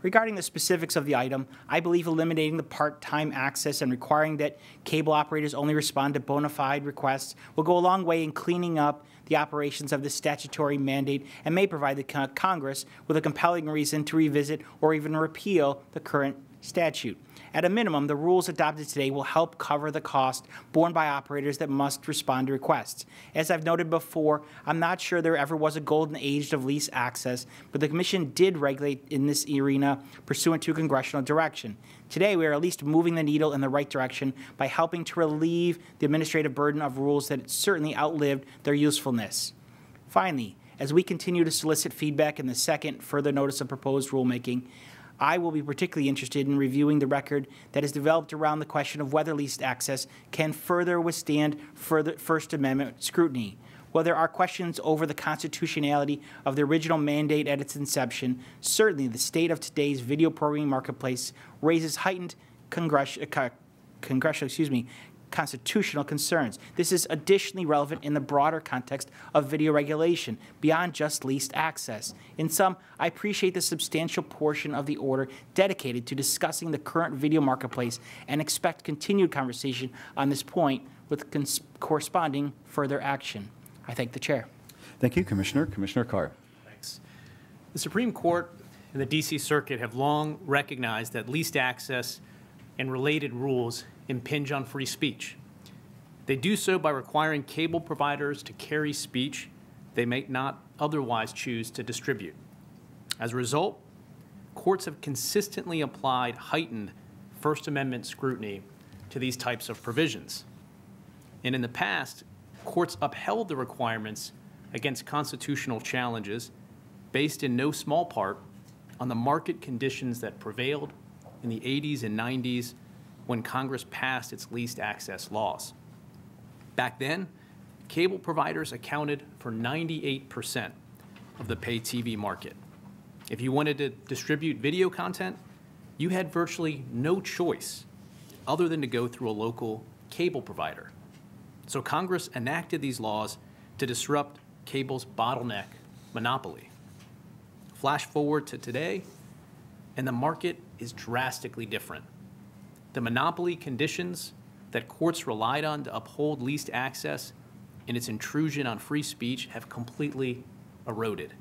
Regarding the specifics of the item, I believe eliminating the part-time access and requiring that cable operators only respond to bona fide requests will go a long way in cleaning up the operations of the statutory mandate and may provide the Congress with a compelling reason to revisit or even repeal the current statute. At a minimum, the rules adopted today will help cover the cost borne by operators that must respond to requests. As I've noted before, I'm not sure there ever was a golden age of lease access, but the Commission did regulate in this arena pursuant to congressional direction. Today, we are at least moving the needle in the right direction by helping to relieve the administrative burden of rules that certainly outlived their usefulness. Finally, as we continue to solicit feedback in the second further notice of proposed rulemaking, I will be particularly interested in reviewing the record that is developed around the question of whether leased access can further withstand further First Amendment scrutiny. While there are questions over the constitutionality of the original mandate at its inception, certainly the state of today's video programming marketplace raises heightened congress- uh, congressional, excuse me, constitutional concerns. This is additionally relevant in the broader context of video regulation, beyond just leased access. In sum, I appreciate the substantial portion of the order dedicated to discussing the current video marketplace and expect continued conversation on this point with cons- corresponding further action. I thank the chair.
Thank you, Commissioner. Commissioner Carr.
Thanks. The Supreme Court and the D.C. Circuit have long recognized that leased access and related rules impinge on free speech. They do so by requiring cable providers to carry speech they may not otherwise choose to distribute. As a result, courts have consistently applied heightened First Amendment scrutiny to these types of provisions. And in the past, courts upheld the requirements against constitutional challenges based in no small part on the market conditions that prevailed in the 80s and 90s when Congress passed its leased access laws. Back then, cable providers accounted for 98% of the pay TV market. If you wanted to distribute video content, you had virtually no choice other than to go through a local cable provider. So Congress enacted these laws to disrupt cable's bottleneck monopoly. Flash forward to today, and the market is drastically different. The monopoly conditions that courts relied on to uphold leased access and its intrusion on free speech have completely eroded.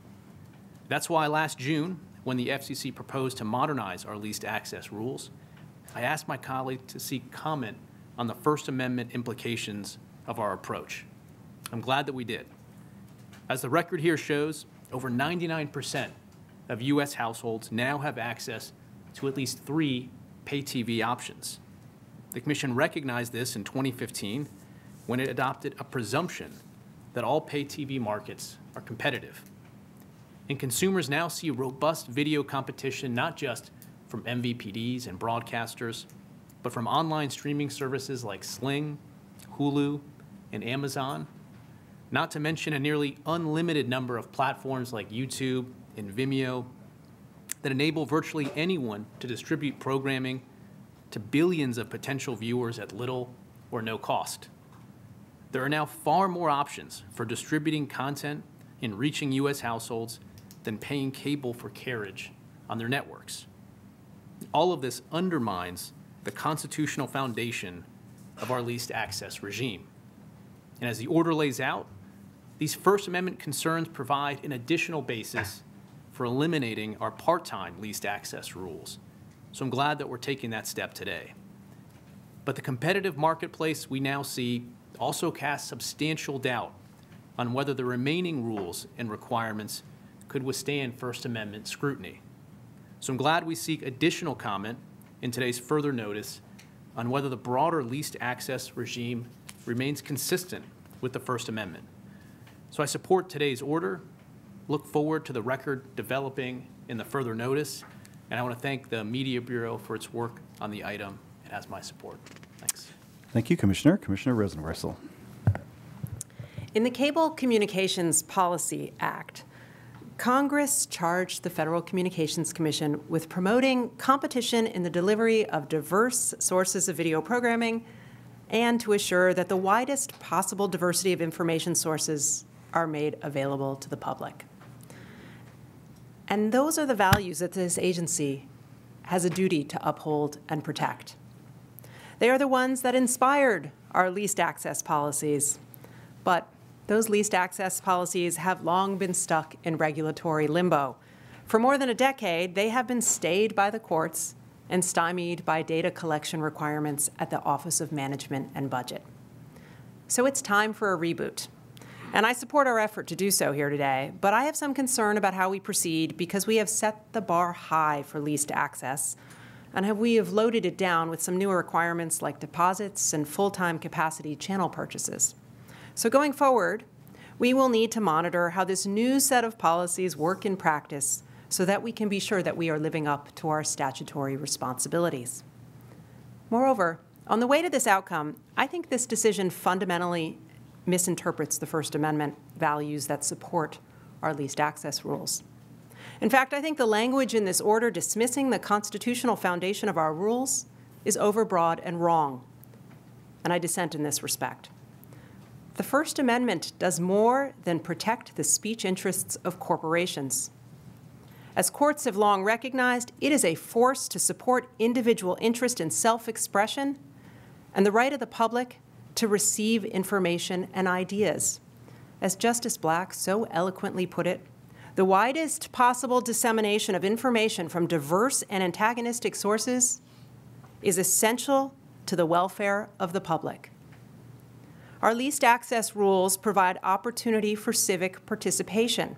That's why last June, when the FCC proposed to modernize our leased access rules, I asked my colleague to seek comment on the First Amendment implications of our approach. I'm glad that we did. As the record here shows, over 99% of U.S. households now have access to at least three pay TV options. The Commission recognized this in 2015 when it adopted a presumption that all pay TV markets are competitive. And consumers now see robust video competition not just from MVPDs and broadcasters, but from online streaming services like Sling, Hulu, and Amazon, not to mention a nearly unlimited number of platforms like YouTube and Vimeo that enable virtually anyone to distribute programming to billions of potential viewers at little or no cost. There are now far more options for distributing content and reaching U.S. households than paying cable for carriage on their networks. All of this undermines the constitutional foundation of our leased access regime. And as the order lays out, these First Amendment concerns provide an additional basis for eliminating our part-time leased access rules. So I'm glad that we're taking that step today. But the competitive marketplace we now see also casts substantial doubt on whether the remaining rules and requirements could withstand First Amendment scrutiny. So I'm glad we seek additional comment in today's further notice on whether the broader leased access regime remains consistent with the First Amendment. So I support today's order, look forward to the record developing in the further notice, and I want to thank the Media Bureau for its work on the item. It has my support. Thanks.
Thank you, Commissioner. Commissioner Rosenworcel.
In the Cable Communications Policy Act, Congress charged the Federal Communications Commission with promoting competition in the delivery of diverse sources of video programming and to assure that the widest possible diversity of information sources are made available to the public. And those are the values that this agency has a duty to uphold and protect. They are the ones that inspired our leased access policies. But those leased access policies have long been stuck in regulatory limbo. For more than a decade, they have been stayed by the courts and stymied by data collection requirements at the Office of Management and Budget. So it's time for a reboot. And I support our effort to do so here today, but I have some concern about how we proceed because we have set the bar high for leased access, and have we have loaded it down with some newer requirements like deposits and full-time capacity channel purchases. So going forward, we will need to monitor how this new set of policies work in practice so that we can be sure that we are living up to our statutory responsibilities. Moreover, on the way to this outcome, I think this decision fundamentally misinterprets the First Amendment values that support our leased access rules. In fact, I think the language in this order dismissing the constitutional foundation of our rules is overbroad and wrong, and I dissent in this respect. The First Amendment does more than protect the speech interests of corporations. As courts have long recognized, it is a force to support individual interest in self expression and the right of the public to receive information and ideas. As Justice Black so eloquently put it, the widest possible dissemination of information from diverse and antagonistic sources is essential to the welfare of the public. Our leased access rules provide opportunity for civic participation.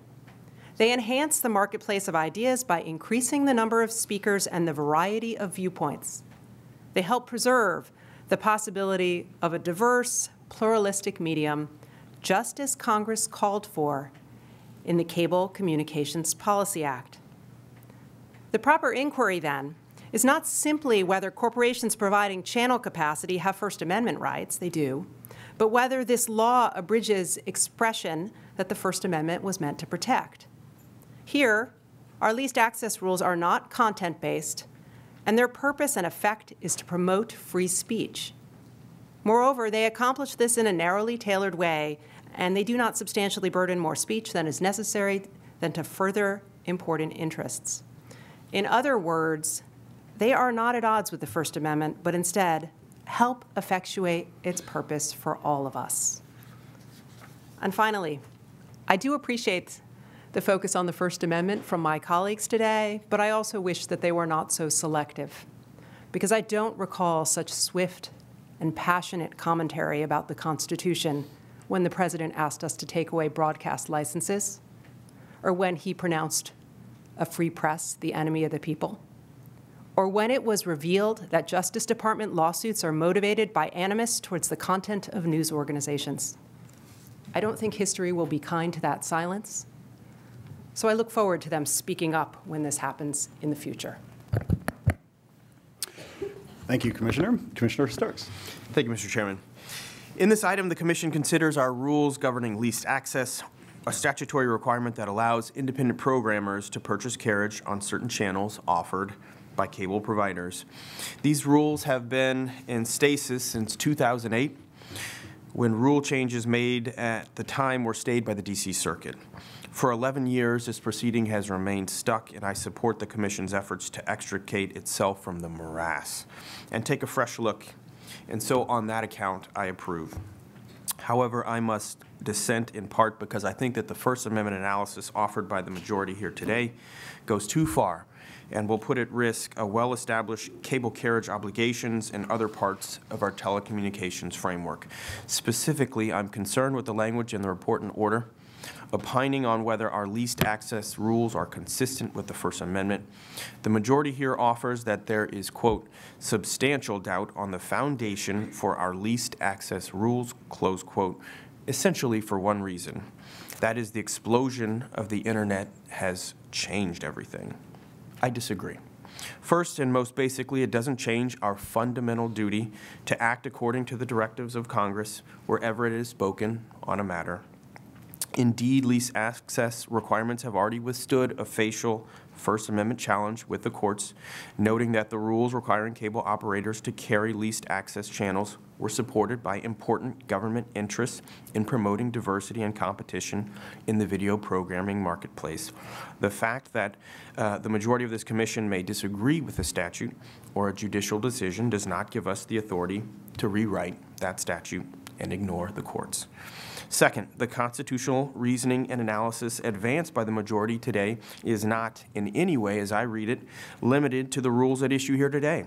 They enhance the marketplace of ideas by increasing the number of speakers and the variety of viewpoints. They help preserve the possibility of a diverse, pluralistic medium, just as Congress called for in the Cable Communications Policy Act. The proper inquiry, then, is not simply whether corporations providing channel capacity have First Amendment rights, they do, but whether this law abridges expression that the First Amendment was meant to protect. Here, our leased access rules are not content based, and their purpose and effect is to promote free speech. Moreover, they accomplish this in a narrowly tailored way, and they do not substantially burden more speech than is necessary than to further important interests. In other words, they are not at odds with the First Amendment, but instead help effectuate its purpose for all of us. And finally, I do appreciate the focus on the First Amendment from my colleagues today, but I also wish that they were not so selective, because I don't recall such swift and passionate commentary about the Constitution when the President asked us to take away broadcast licenses, or when he pronounced a free press the enemy of the people, or when it was revealed that Justice Department lawsuits are motivated by animus towards the content of news organizations. I don't think history will be kind to that silence, so I look forward to them speaking up when this happens in the future.
Thank you, Commissioner. Commissioner Starks.
Thank you, Mr. Chairman. In this item, the Commission considers our rules governing leased access, a statutory requirement that allows independent programmers to purchase carriage on certain channels offered by cable providers. These rules have been in stasis since 2008, when rule changes made at the time were stayed by the D.C. Circuit. For 11 years, this proceeding has remained stuck, and I support the Commission's efforts to extricate itself from the morass and take a fresh look. And so, on that account, I approve. However, I must dissent in part because I think that the First Amendment analysis offered by the majority here today goes too far and will put at risk a well-established cable carriage obligations and other parts of our telecommunications framework. Specifically, I'm concerned with the language in the report and order opining on whether our leased access rules are consistent with the First Amendment. The majority here offers that there is, quote, substantial doubt on the foundation for our leased access rules, close quote, essentially for one reason. That is the explosion of the internet has changed everything. I disagree. First and most basically, it doesn't change our fundamental duty to act according to the directives of Congress wherever it is spoken on a matter. Indeed, lease access requirements have already withstood a facial First Amendment challenge with the courts, noting that the rules requiring cable operators to carry leased access channels were supported by important government interests in promoting diversity and competition in the video programming marketplace. The fact that uh, the majority of this commission may disagree with the statute or a judicial decision does not give us the authority to rewrite that statute and ignore the courts. Second, the constitutional reasoning and analysis advanced by the majority today is not in any way, as I read it, limited to the rules at issue here today.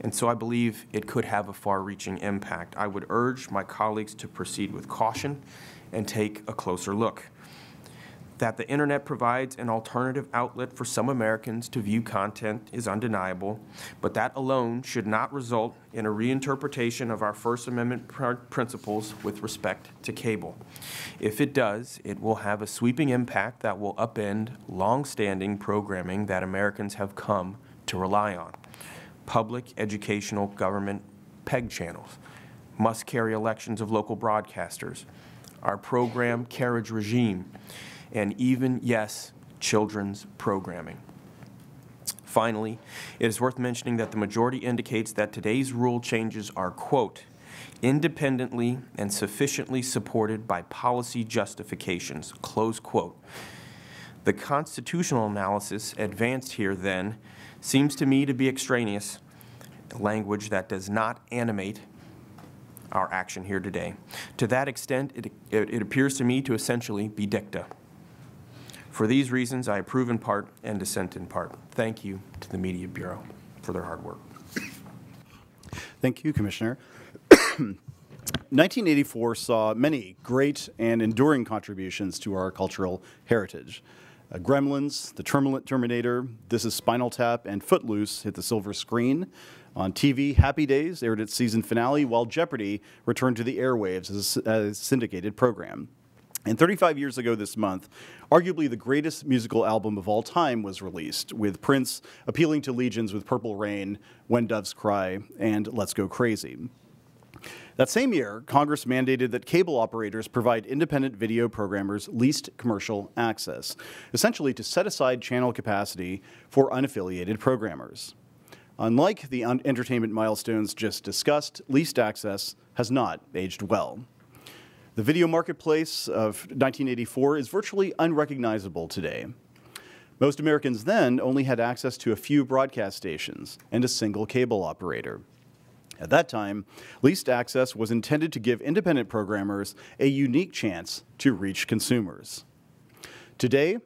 And so I believe it could have a far-reaching impact. I would urge my colleagues to proceed with caution and take a closer look that the internet provides an alternative outlet for some Americans to view content is undeniable, but that alone should not result in a reinterpretation of our First Amendment pr- principles with respect to cable. If it does, it will have a sweeping impact that will upend long-standing programming that Americans have come to rely on. Public educational government PEG channels, must carry elections of local broadcasters, our program carriage regime, and even, yes, children's programming. Finally, it is worth mentioning that the majority indicates that today's rule changes are, quote, independently and sufficiently supported by policy justifications, close quote. The constitutional analysis advanced here, then, seems to me to be extraneous, language that does not animate our action here today. To that extent, it, it, it appears to me to essentially be dicta. For these reasons, I approve in part and dissent in part. Thank you to the Media Bureau for their hard work.
Thank you, Commissioner. 1984 saw many great and enduring contributions to our cultural heritage. Uh, Gremlins, The Term- Terminator, This is Spinal Tap, and Footloose hit the silver screen. On TV, Happy Days aired its season finale, while Jeopardy returned to the airwaves as a syndicated program. And 35 years ago this month, arguably the greatest musical album of all time was released, with Prince appealing to legions with Purple Rain, When Doves Cry, and Let's Go Crazy. That same year, Congress mandated that cable operators provide independent video programmers leased commercial access, essentially to set aside channel capacity for unaffiliated programmers. Unlike the entertainment milestones just discussed, leased access has not aged well. The video marketplace of 1984 is virtually unrecognizable today. Most Americans then only had access to a few broadcast stations and a single cable operator. At that time, leased access was intended to give independent programmers a unique chance to reach consumers. Today,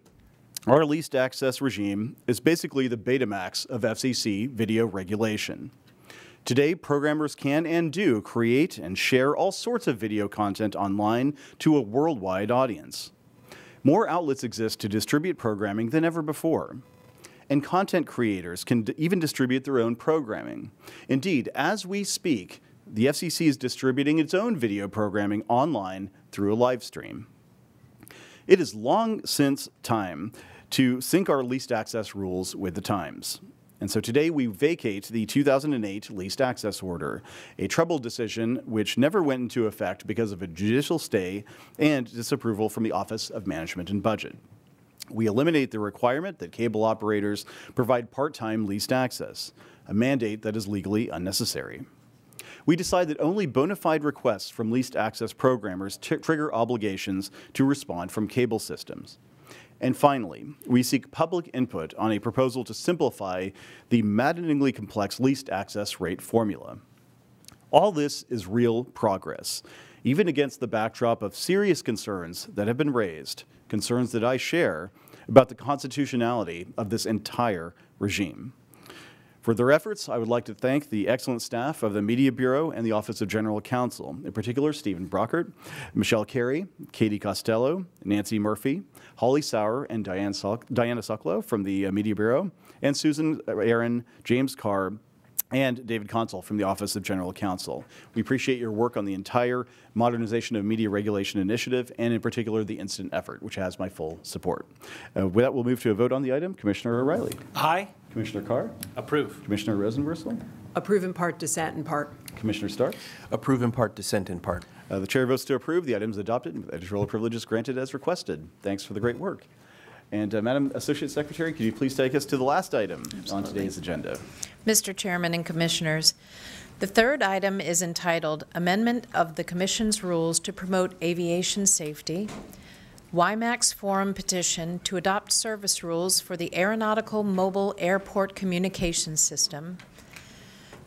our leased access regime is basically the Betamax of FCC video regulation. Today, programmers can and do create and share all sorts of video content online to a worldwide audience. More outlets exist to distribute programming than ever before. And content creators can even distribute their own programming. Indeed, as we speak, the FCC is distributing its own video programming online through a live stream. It is long since time to sync our leased access rules with the times. And so today we vacate the 2008 leased access order, a troubled decision which never went into effect because of a judicial stay and disapproval from the Office of Management and Budget. We eliminate the requirement that cable operators provide part-time leased access, a mandate that is legally unnecessary. We decide that only bona fide requests from leased access programmers trigger obligations to respond from cable systems. And finally, we seek public input on a proposal to simplify the maddeningly complex leased access rate formula. All this is real progress, even against the backdrop of serious concerns that have been raised, concerns that I share about the constitutionality of this entire regime. For their efforts, I would like to thank the excellent staff of the Media Bureau and the Office of General Counsel, in particular Stephen Broeckaert, Michelle Carey, Katie Costello, Nancy Murphy, Holly Sauer, and Diana Sokolow from the uh, Media Bureau, and Susan Aaron, James Carr, and David Consul from the Office of General Counsel. We appreciate your work on the entire modernization of media regulation initiative, and in particular the incident effort, which has my full support. Uh, with that, we'll move to a vote on the item. Commissioner O'Rielly.
Aye.
Commissioner Carr?
Approve.
Commissioner Rosenworcel?
Approve in part, dissent in part.
Commissioner Stark?
Approve in part, dissent in part.
Uh, The chair votes to approve. The item is adopted and with editorial privileges granted as requested. Thanks for the great work. And uh, Madam Associate Secretary, could you please take us to the last item on today's agenda?
Mr. Chairman and Commissioners, the third item is entitled Amendment of the Commission's Rules to Promote Aviation Safety, WIMAX Forum Petition to Adopt Service Rules for the Aeronautical Mobile Airport Communications System,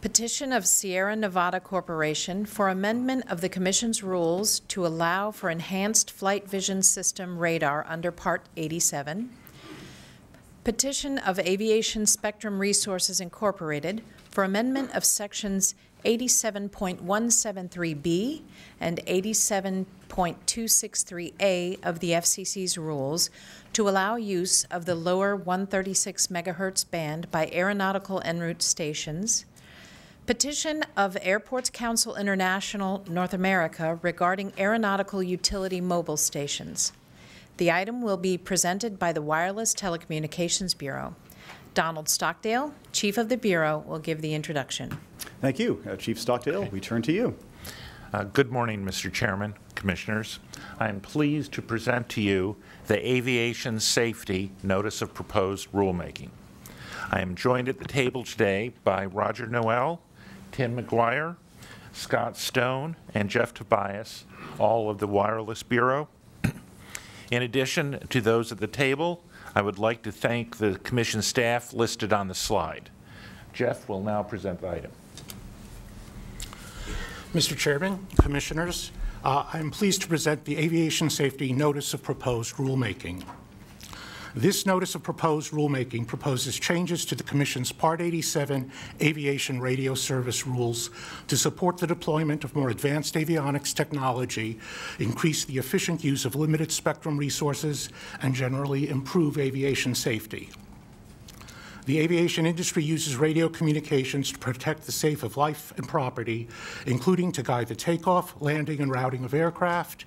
Petition of Sierra Nevada Corporation for amendment of the Commission's rules to allow for enhanced flight vision system radar under Part 87, Petition of Aviation Spectrum Resources Incorporated for amendment of Sections 87.173B and 87.263A of the FCC's rules to allow use of the lower 136 megahertz band by aeronautical en route stations, Petition of Airports Council International North America regarding aeronautical utility mobile stations. The item will be presented by the Wireless Telecommunications Bureau. Donald Stockdale, Chief of the Bureau, will give the introduction.
Thank you. Uh, Chief Stockdale, we turn to you.
Uh, Good morning, Mr. Chairman, Commissioners. I am pleased to present to you the Aviation Safety Notice of Proposed Rulemaking. I am joined at the table today by Roger Noel, Tim McGuire, Scott Stone, and Jeff Tobias, all of the Wireless Bureau. In addition to those at the table, I would like to thank the Commission staff listed on the slide. Jeff will now present the item.
Mr. Chairman, Commissioners, uh, I'm pleased to present the Aviation Safety Notice of Proposed Rulemaking. This Notice of Proposed Rulemaking proposes changes to the Commission's Part 87 Aviation Radio Service Rules to support the deployment of more advanced avionics technology, increase the efficient use of limited spectrum resources, and generally improve aviation safety. The aviation industry uses radio communications to protect the safe of life and property, including to guide the takeoff, landing, and routing of aircraft,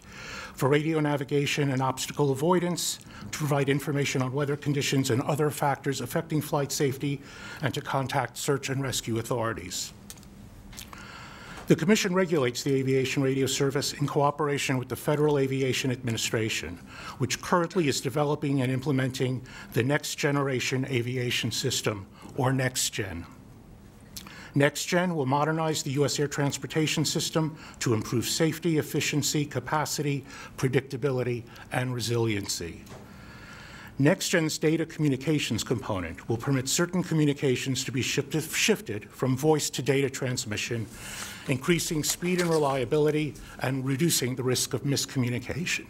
for radio navigation and obstacle avoidance, to provide information on weather conditions and other factors affecting flight safety, and to contact search and rescue authorities. The Commission regulates the aviation radio service in cooperation with the Federal Aviation Administration, which currently is developing and implementing the Next Generation Aviation System, or NextGen. NextGen will modernize the U.S. air transportation system to improve safety, efficiency, capacity, predictability, and resiliency. NextGen's data communications component will permit certain communications to be shifted, shifted from voice to data transmission, increasing speed and reliability and reducing the risk of miscommunication.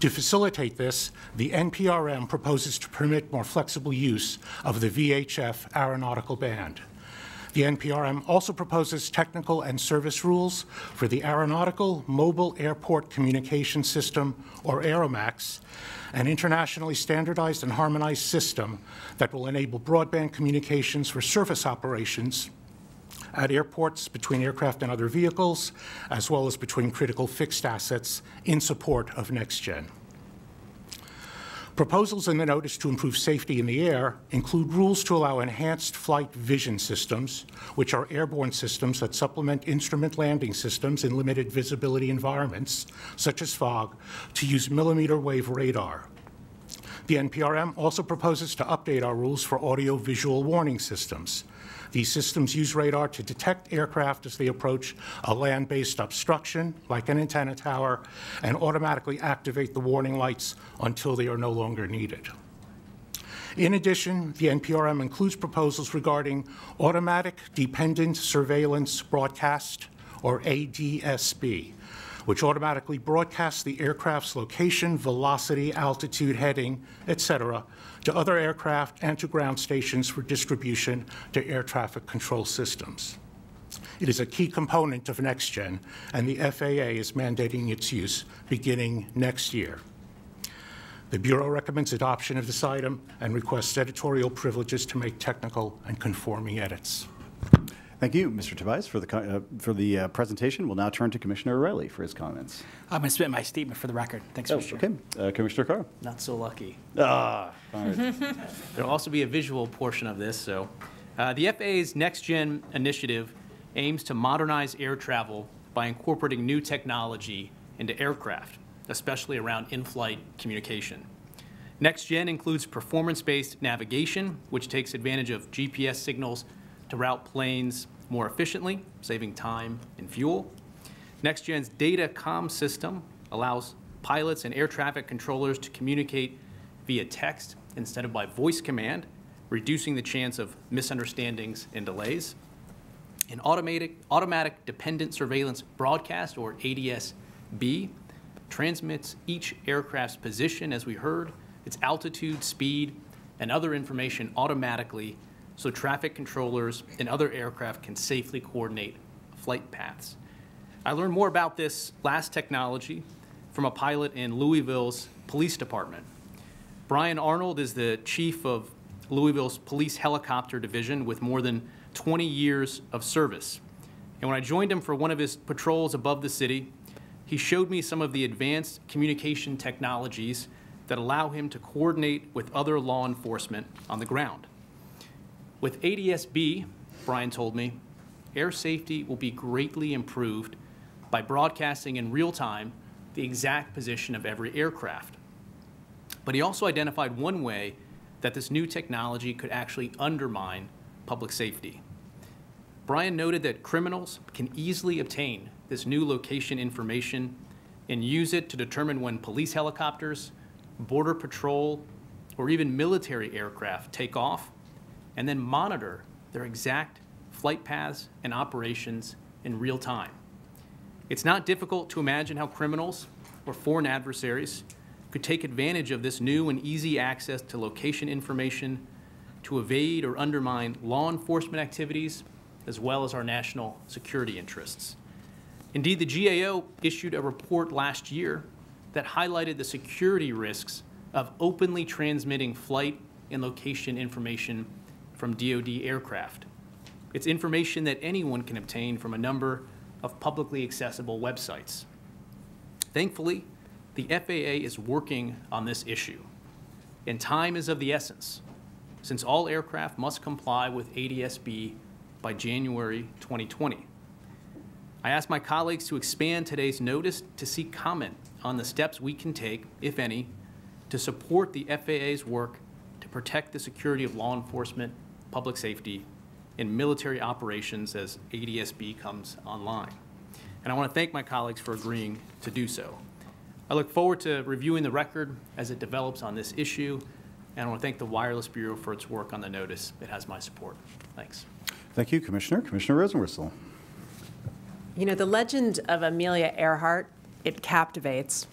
To facilitate this, the NPRM proposes to permit more flexible use of the VHF aeronautical band. The NPRM also proposes technical and service rules for the Aeronautical Mobile Airport Communication System, or AeroMACS, an internationally standardized and harmonized system that will enable broadband communications for surface operations at airports between aircraft and other vehicles, as well as between critical fixed assets in support of NextGen. Proposals in the notice to improve safety in the air include rules to allow enhanced flight vision systems, which are airborne systems that supplement instrument landing systems in limited visibility environments, such as fog, to use millimeter wave radar. The NPRM also proposes to update our rules for audio-visual warning systems. These systems use radar to detect aircraft as they approach a land-based obstruction, like an antenna tower, and automatically activate the warning lights until they are no longer needed. In addition, the NPRM includes proposals regarding automatic dependent surveillance broadcast, or ADSB, which automatically broadcasts the aircraft's location, velocity, altitude, heading, etc., to other aircraft and to ground stations for distribution to air traffic control systems. It is a key component of NextGen, and the FAA is mandating its use beginning next year. The Bureau recommends adoption of this item and requests editorial privileges to make technical and conforming edits.
Thank you, Mr. Tobias, for the, uh, for the uh, presentation. We'll now turn to Commissioner O'Rielly for his comments.
I'm going to submit my statement for the record. Thanks,
Oh,
Mr.
Okay. Uh, Commissioner Carr.
Not so lucky.
Ah.
There'll also be a visual portion of this, so. uh, The FAA's Next Gen initiative aims to modernize air travel by incorporating new technology into aircraft, especially around in-flight communication. Next Gen includes performance-based navigation, which takes advantage of GPS signals to route planes more efficiently, saving time and fuel. NextGen's data comm system allows pilots and air traffic controllers to communicate via text instead of by voice command, reducing the chance of misunderstandings and delays. An automatic, automatic dependent surveillance broadcast, or ADS-B, transmits each aircraft's position, as we heard, its altitude, speed, and other information automatically so traffic controllers and other aircraft can safely coordinate flight paths. I learned more about this last technology from a pilot in Louisville's police department. Brian Arnold is the chief of Louisville's police helicopter division with more than 20 years of service. And when I joined him for one of his patrols above the city, he showed me some of the advanced communication technologies that allow him to coordinate with other law enforcement on the ground. With ADS-B, Brian told me, air safety will be greatly improved by broadcasting in real time the exact position of every aircraft. But he also identified one way that this new technology could actually undermine public safety. Brian noted that criminals can easily obtain this new location information and use it to determine when police helicopters, border patrol, or even military aircraft take off, and then monitor their exact flight paths and operations in real time. It's not difficult to imagine how criminals or foreign adversaries could take advantage of this new and easy access to location information to evade or undermine law enforcement activities as well as our national security interests. Indeed, the GAO issued a report last year that highlighted the security risks of openly transmitting flight and location information from DoD aircraft. It's information that anyone can obtain from a number of publicly accessible websites. Thankfully, the FAA is working on this issue, and time is of the essence, since all aircraft must comply with ADS-B by January 2020. I asked my colleagues to expand today's notice to seek comment on the steps we can take, if any, to support the FAA's work to protect the security of law enforcement, public safety, and military operations as ADS-B comes online. And I want to thank my colleagues for agreeing to do so. I look forward to reviewing the record as it develops on this issue, and I want to thank the Wireless Bureau for its work on the notice. It has my support. Thanks.
Thank you, Commissioner. Commissioner Rosenworcel.
You know, the legend of Amelia Earhart, it captivates.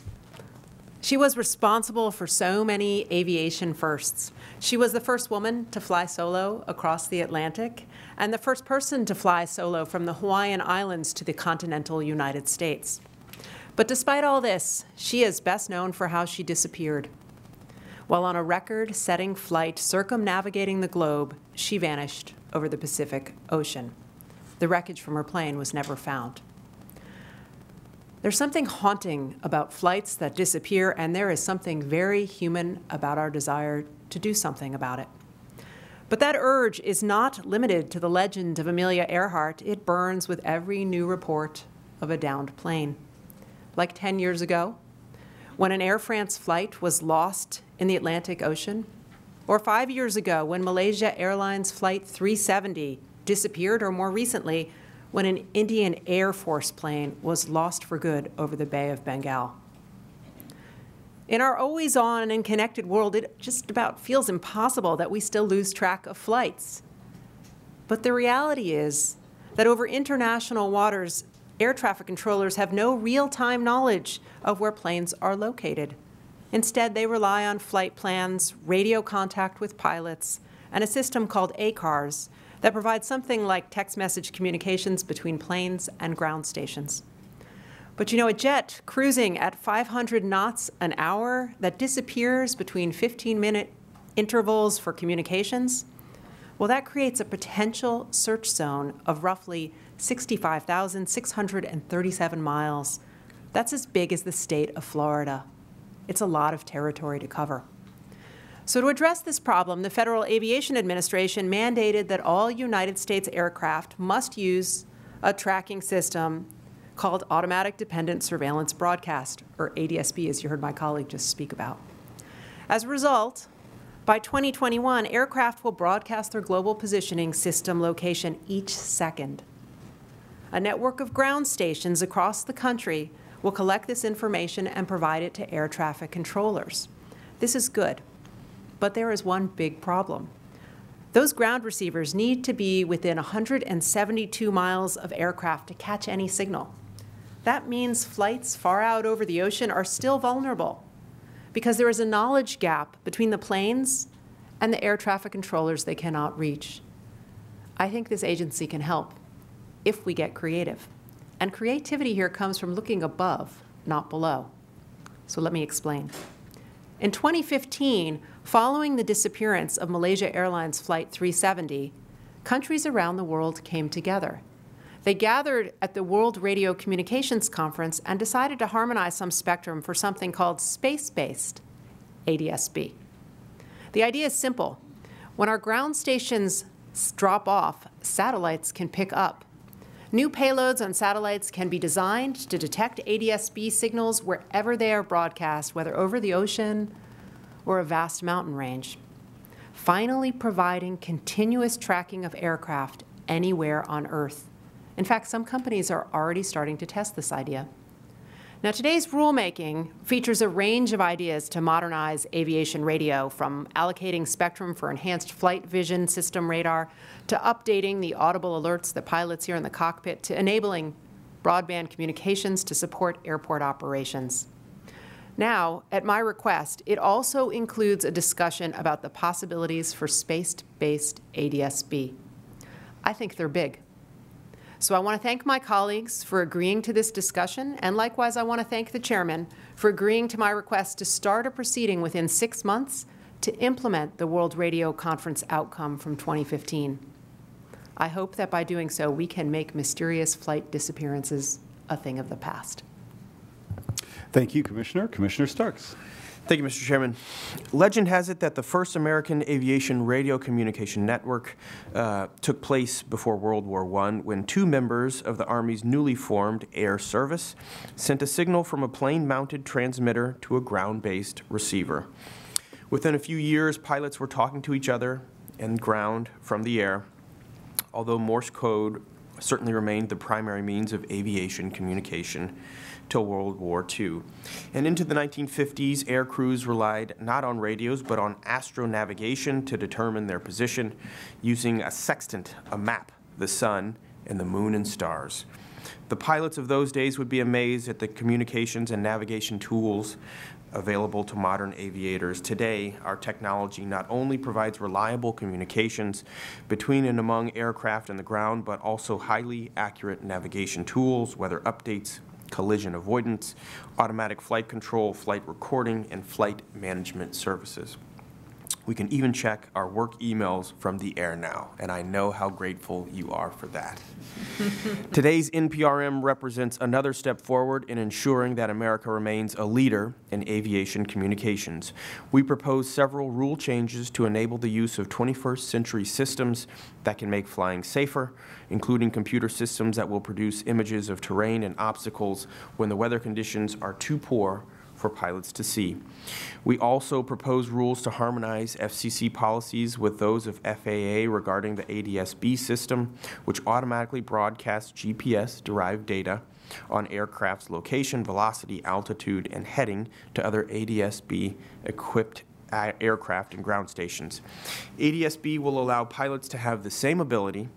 She was responsible for so many aviation firsts. She was the first woman to fly solo across the Atlantic and the first person to fly solo from the Hawaiian Islands to the continental United States. But despite all this, she is best known for how she disappeared. While on a record setting flight circumnavigating the globe, she vanished over the Pacific Ocean. The wreckage from her plane was never found. There's something haunting about flights that disappear, and there is something very human about our desire to do something about it. But that urge is not limited to the legend of Amelia Earhart. It burns with every new report of a downed plane. Like 10 years ago, when an Air France flight was lost in the Atlantic Ocean, or five years ago when Malaysia Airlines Flight 370 disappeared, or more recently, when an Indian Air Force plane was lost for good over the Bay of Bengal. In our always on and connected world, it just about feels impossible that we still lose track of flights. But the reality is that over international waters, air traffic controllers have no real time knowledge of where planes are located. Instead, they rely on flight plans, radio contact with pilots, and a system called ACARS that provides something like text message communications between planes and ground stations. But you know, a jet cruising at 500 knots an hour that disappears between 15 minute intervals for communications, well, that creates a potential search zone of roughly 65,637 miles. That's as big as the state of Florida. It's a lot of territory to cover. So to address this problem, the Federal Aviation Administration mandated that all United States aircraft must use a tracking system called Automatic Dependent Surveillance Broadcast, or ADSB, as you heard my colleague just speak about. As a result, by 2021, aircraft will broadcast their global positioning system location each second. A network of ground stations across the country will collect this information and provide it to air traffic controllers. This is good, but there is one big problem. Those ground receivers need to be within 172 miles of aircraft to catch any signal. That means flights far out over the ocean are still vulnerable because there is a knowledge gap between the planes and the air traffic controllers they cannot reach. I think this agency can help if we get creative. And creativity here comes from looking above, not below. So let me explain. In 2015, following the disappearance of Malaysia Airlines Flight 370, countries around the world came together. They gathered at the World Radio Communications Conference and decided to harmonize some spectrum for something called space-based ADSB. The idea is simple. When our ground stations drop off, satellites can pick up. New payloads on satellites can be designed to detect ADSB signals wherever they are broadcast, whether over the ocean or a vast mountain range, finally providing continuous tracking of aircraft anywhere on Earth. In fact, some companies are already starting to test this idea. Now, today's rulemaking features a range of ideas to modernize aviation radio, from allocating spectrum for enhanced flight vision system radar to updating the audible alerts that pilots hear in the cockpit to enabling broadband communications to support airport operations. Now, at my request, it also includes a discussion about the possibilities for space-based ADSB. I think they're big. So I want to thank my colleagues for agreeing to this discussion, and likewise I want to thank the chairman for agreeing to my request to start a proceeding within six months to implement the World Radio Conference outcome from 2015. I hope that by doing so, we can make mysterious flight disappearances a thing of the past.
Thank you, Commissioner. Commissioner Starks.
Thank you, Mr. Chairman. Legend has it that the first American aviation radio communication network uh, took place before World War I when two members of the Army's newly formed Air Service sent a signal from a plane-mounted transmitter to a ground-based receiver. Within a few years, pilots were talking to each other and ground from the air, although Morse code certainly remained the primary means of aviation communication till World War II. And into the 1950s, air crews relied not on radios, but on astronavigation to determine their position using a sextant, a map, the sun, and the moon and stars. The pilots of those days would be amazed at the communications and navigation tools available to modern aviators. Today, our technology not only provides reliable communications between and among aircraft and the ground, but also highly accurate navigation tools, weather updates, collision avoidance, automatic flight control, flight recording, and flight management services. We can even check our work emails from the air now, and I know how grateful you are for that. Today's NPRM represents another step forward in ensuring that America remains a leader in aviation communications. We propose several rule changes to enable the use of 21st century systems that can make flying safer, including computer systems that will produce images of terrain and obstacles when the weather conditions are too poor for pilots to see. We also propose rules to harmonize FCC policies with those of FAA regarding the ADS-B system, which automatically broadcasts GPS-derived data on aircraft's location, velocity, altitude, and heading to other ADS-B equipped aircraft and ground stations. ADS-B will allow pilots to have the same ability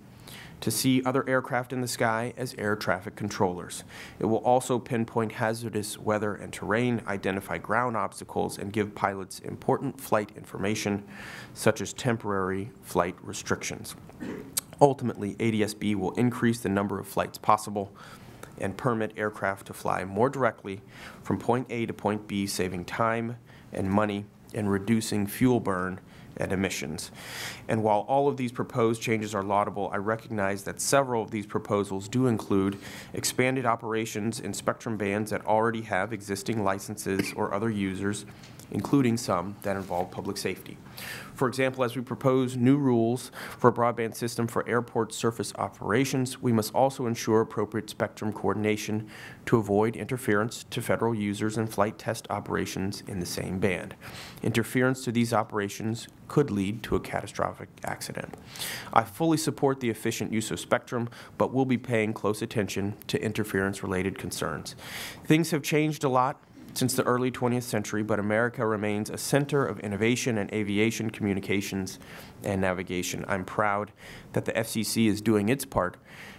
to see other aircraft in the sky as air traffic controllers. It will also pinpoint hazardous weather and terrain, identify ground obstacles, and give pilots important flight information, such as temporary flight restrictions. Ultimately, ADSB will increase the number of flights possible and permit aircraft to fly more directly from point A to point B, saving time and money and reducing fuel burn and emissions. And while all of these proposed changes are laudable, I recognize that several of these proposals do include expanded operations in spectrum bands that already have existing licenses or other users, including some that involve public safety. For example, as we propose new rules for a broadband system for airport surface operations, we must also ensure appropriate spectrum coordination to avoid interference to federal users and flight test operations in the same band. Interference to these operations could lead to a catastrophic accident. I fully support the efficient use of spectrum, but will be paying close attention to interference-related concerns. Things have changed a lot since the early 20th century, but America remains a center of innovation in aviation, communications, and navigation. I'm proud that the FCC is doing its part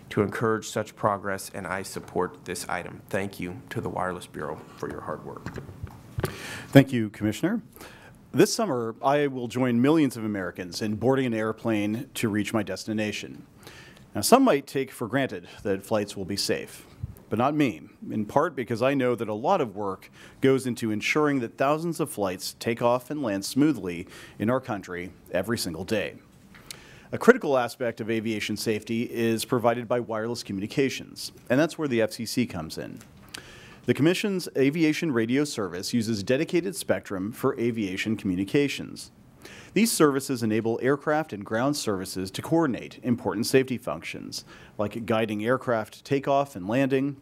to encourage such progress, and I support this item. Thank you to the Wireless Bureau for your hard work.
Thank you, Commissioner. This summer, I will join millions of Americans in boarding an airplane to reach my destination. Now, some might take for granted that flights will be safe but not me, in part because I know that a lot of work goes into ensuring that thousands of flights take off and land smoothly in our country every single day. A critical aspect of aviation safety is provided by wireless communications, and that's where the FCC comes in. The Commission's aviation radio service uses dedicated spectrum for aviation communications. These services enable aircraft and ground services to coordinate important safety functions, like guiding aircraft takeoff and landing,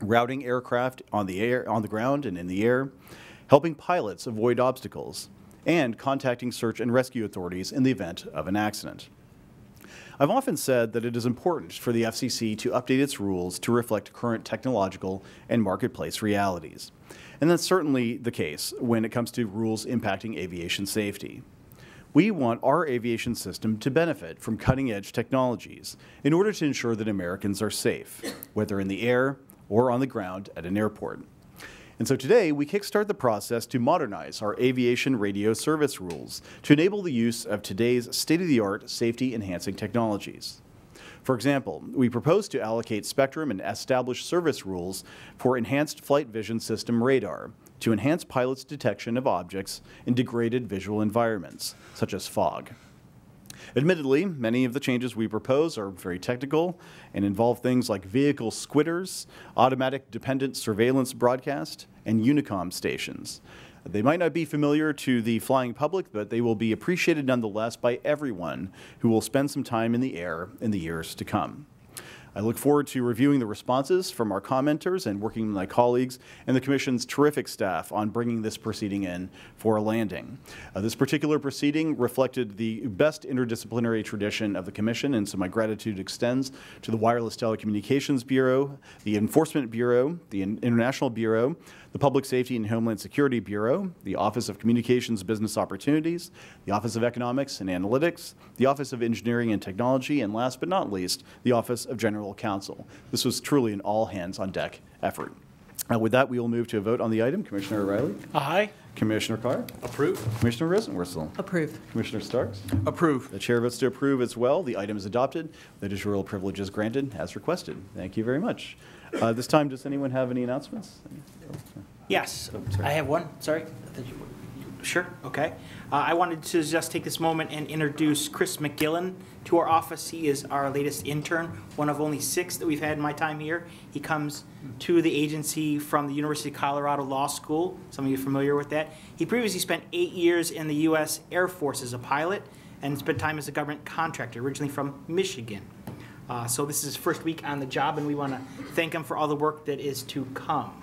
routing aircraft on the, air, on the ground and in the air, helping pilots avoid obstacles, and contacting search and rescue authorities in the event of an accident. I've often said that it is important for the FCC to update its rules to reflect current technological and marketplace realities. And that's certainly the case when it comes to rules impacting aviation safety. We want our aviation system to benefit from cutting edge technologies in order to ensure that Americans are safe, whether in the air or on the ground at an airport. And so today, we kickstart the process to modernize our aviation radio service rules to enable the use of today's state-of-the-art safety-enhancing technologies. For example, we propose to allocate spectrum and establish service rules for Enhanced Flight Vision System radar, to enhance pilots' detection of objects in degraded visual environments, such as fog. Admittedly, many of the changes we propose are very technical and involve things like vehicle squitters, automatic dependent surveillance broadcast, and Unicom stations. They might not be familiar to the flying public, but they will be appreciated nonetheless by everyone who will spend some time in the air in the years to come. I look forward to reviewing the responses from our commenters and working with my colleagues and the Commission's terrific staff on bringing this proceeding in for a landing. Uh, this particular proceeding reflected the best interdisciplinary tradition of the Commission, and so my gratitude extends to the Wireless Telecommunications Bureau, the Enforcement Bureau, the International Bureau, the Public Safety and Homeland Security Bureau, the Office of Communications Business Opportunities, the Office of Economics and Analytics, the Office of Engineering and Technology, and last but not least, the Office of General Counsel. This was truly an all-hands-on-deck effort. Uh, with that, we will move to a vote on the item. Commissioner O'Rielly?
Aye.
Commissioner Carr?
Approve.
Commissioner Rosenworcel?
Approve.
Commissioner Starks?
Approve.
The chair votes to approve as well. The item is adopted. The additional privilege is granted as requested. Thank you very much. Uh, This time, does anyone have any announcements?
Yes,
Oh.
I have one, sorry. Sure, okay. Uh, I wanted to just take this moment and introduce Chris McGillen to our office. He is our latest intern, one of only six that we've had in my time here. He comes to the agency from the University of Colorado Law School. Some of you are familiar with that. He previously spent eight years in the U.S. Air Force as a pilot and spent time as a government contractor, originally from Michigan. Uh, So this is his first week on the job, and we want to thank him for all the work that is to come.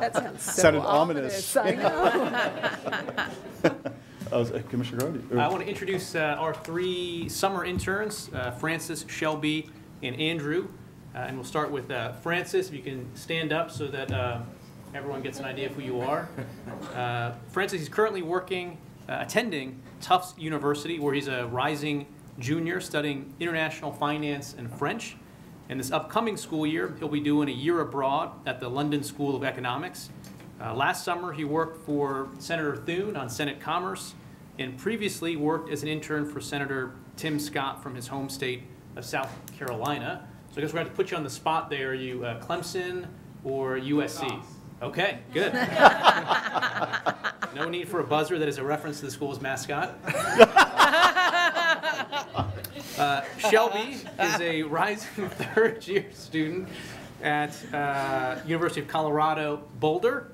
That sounds so
Sounded ominous.
I know.
Oh, uh, Commissioner Grody?
I want to introduce uh, our three summer interns, uh, Francis, Shelby, and Andrew. Uh, And we'll start with uh, Francis, if you can stand up so that uh, everyone gets an idea of who you are. Uh, Francis is currently working, uh, attending Tufts University, where he's a rising junior studying international finance and French. And this upcoming school year, he'll be doing a year abroad at the London School of Economics. Uh, Last summer, he worked for Senator Thune on Senate Commerce, and previously worked as an intern for Senator Tim Scott from his home state of South Carolina. So I guess we're going to put you on the spot there. Are you uh, Clemson or USC? Okay, good. No need for a buzzer that is a reference to the school's mascot. Uh, Shelby is a rising third-year student at uh, University of Colorado Boulder.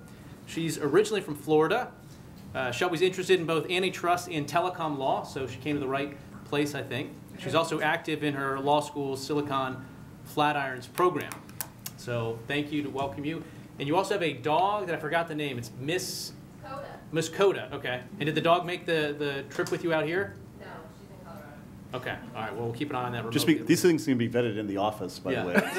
She's originally from Florida. Uh, Shelby's interested in both antitrust and telecom law, so she came to the right place, I think. She's also active in her law school's Silicon Flatirons program. So thank you to welcome you. And you also have a dog that I forgot the name. It's Miss. Miss Coda. Okay. And did the dog make the, the trip with you out here?
No, she's in Colorado.
Okay. All right. Well, we'll keep an eye on that.
Just be,
remotely.
these things can be vetted in the office, by
Yeah.
the way.
this,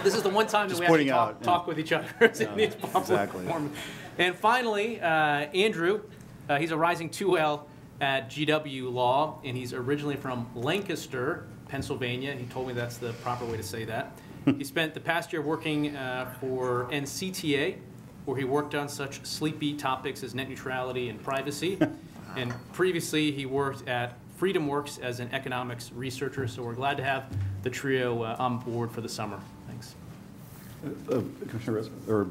is, this is the one time that we actually
pointing
talk,
out, yeah.
talk with each other in
Yeah, exactly.
forums. And finally, uh, Andrew, uh, he's a rising 2L at GW Law, and he's originally from Lancaster, Pennsylvania. He told me that's the proper way to say that. he spent the past year working uh, for NCTA, where he worked on such sleepy topics as net neutrality and privacy. and previously, he worked at FreedomWorks as an economics researcher. So we're glad to have the trio uh, on board for the summer. Thanks.
Uh, Commissioner Rose, or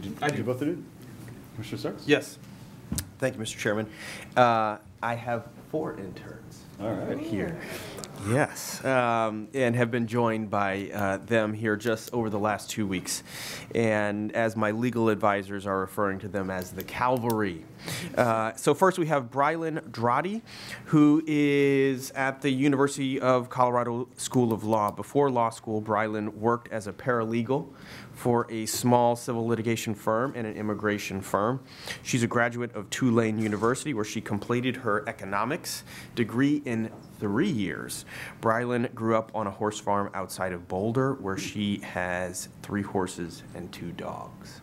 did
I
you
do.
both do? Commissioner Starks?
Yes. Thank you, Mr. Chairman. Uh, I have four interns.
All right.
Here. Yes, um, and have been joined by uh, them here just over the last two weeks. And as my legal advisors are referring to them as the cavalry. Uh, so, first we have Brylan Dradi, who is at the University of Colorado School of Law. Before law school, Brylan worked as a paralegal for a small civil litigation firm and an immigration firm. She's a graduate of Tulane University, where she completed her economics degree in three years. Brylan grew up on a horse farm outside of Boulder, where she has three horses and two dogs.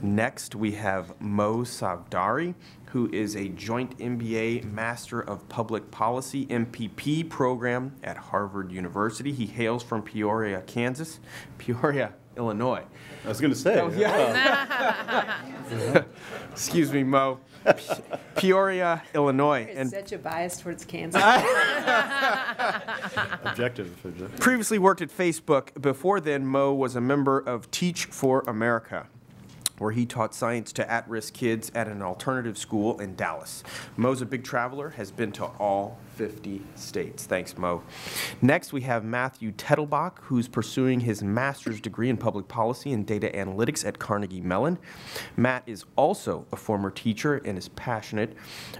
Next, we have Mo Savdari, who is a joint MBA Master of Public Policy MPP program at Harvard University. He hails from Peoria, Kansas, Peoria, Illinois.
I was going to say.
Oh, yeah. Excuse me, Mo. Pe- Peoria, Illinois.
There's
And
such a bias towards Kansas.
Objective. objective.
previously worked at Facebook. Before then, Mo was a member of Teach for America, where he taught science to at risk kids at an alternative school in Dallas. Mo's a big traveler, has been to all 50 states. Thanks, Mo. Next, we have Matthew Tettelbach, who's pursuing his master's degree in public policy and data analytics at Carnegie Mellon. Matt is also a former teacher and is passionate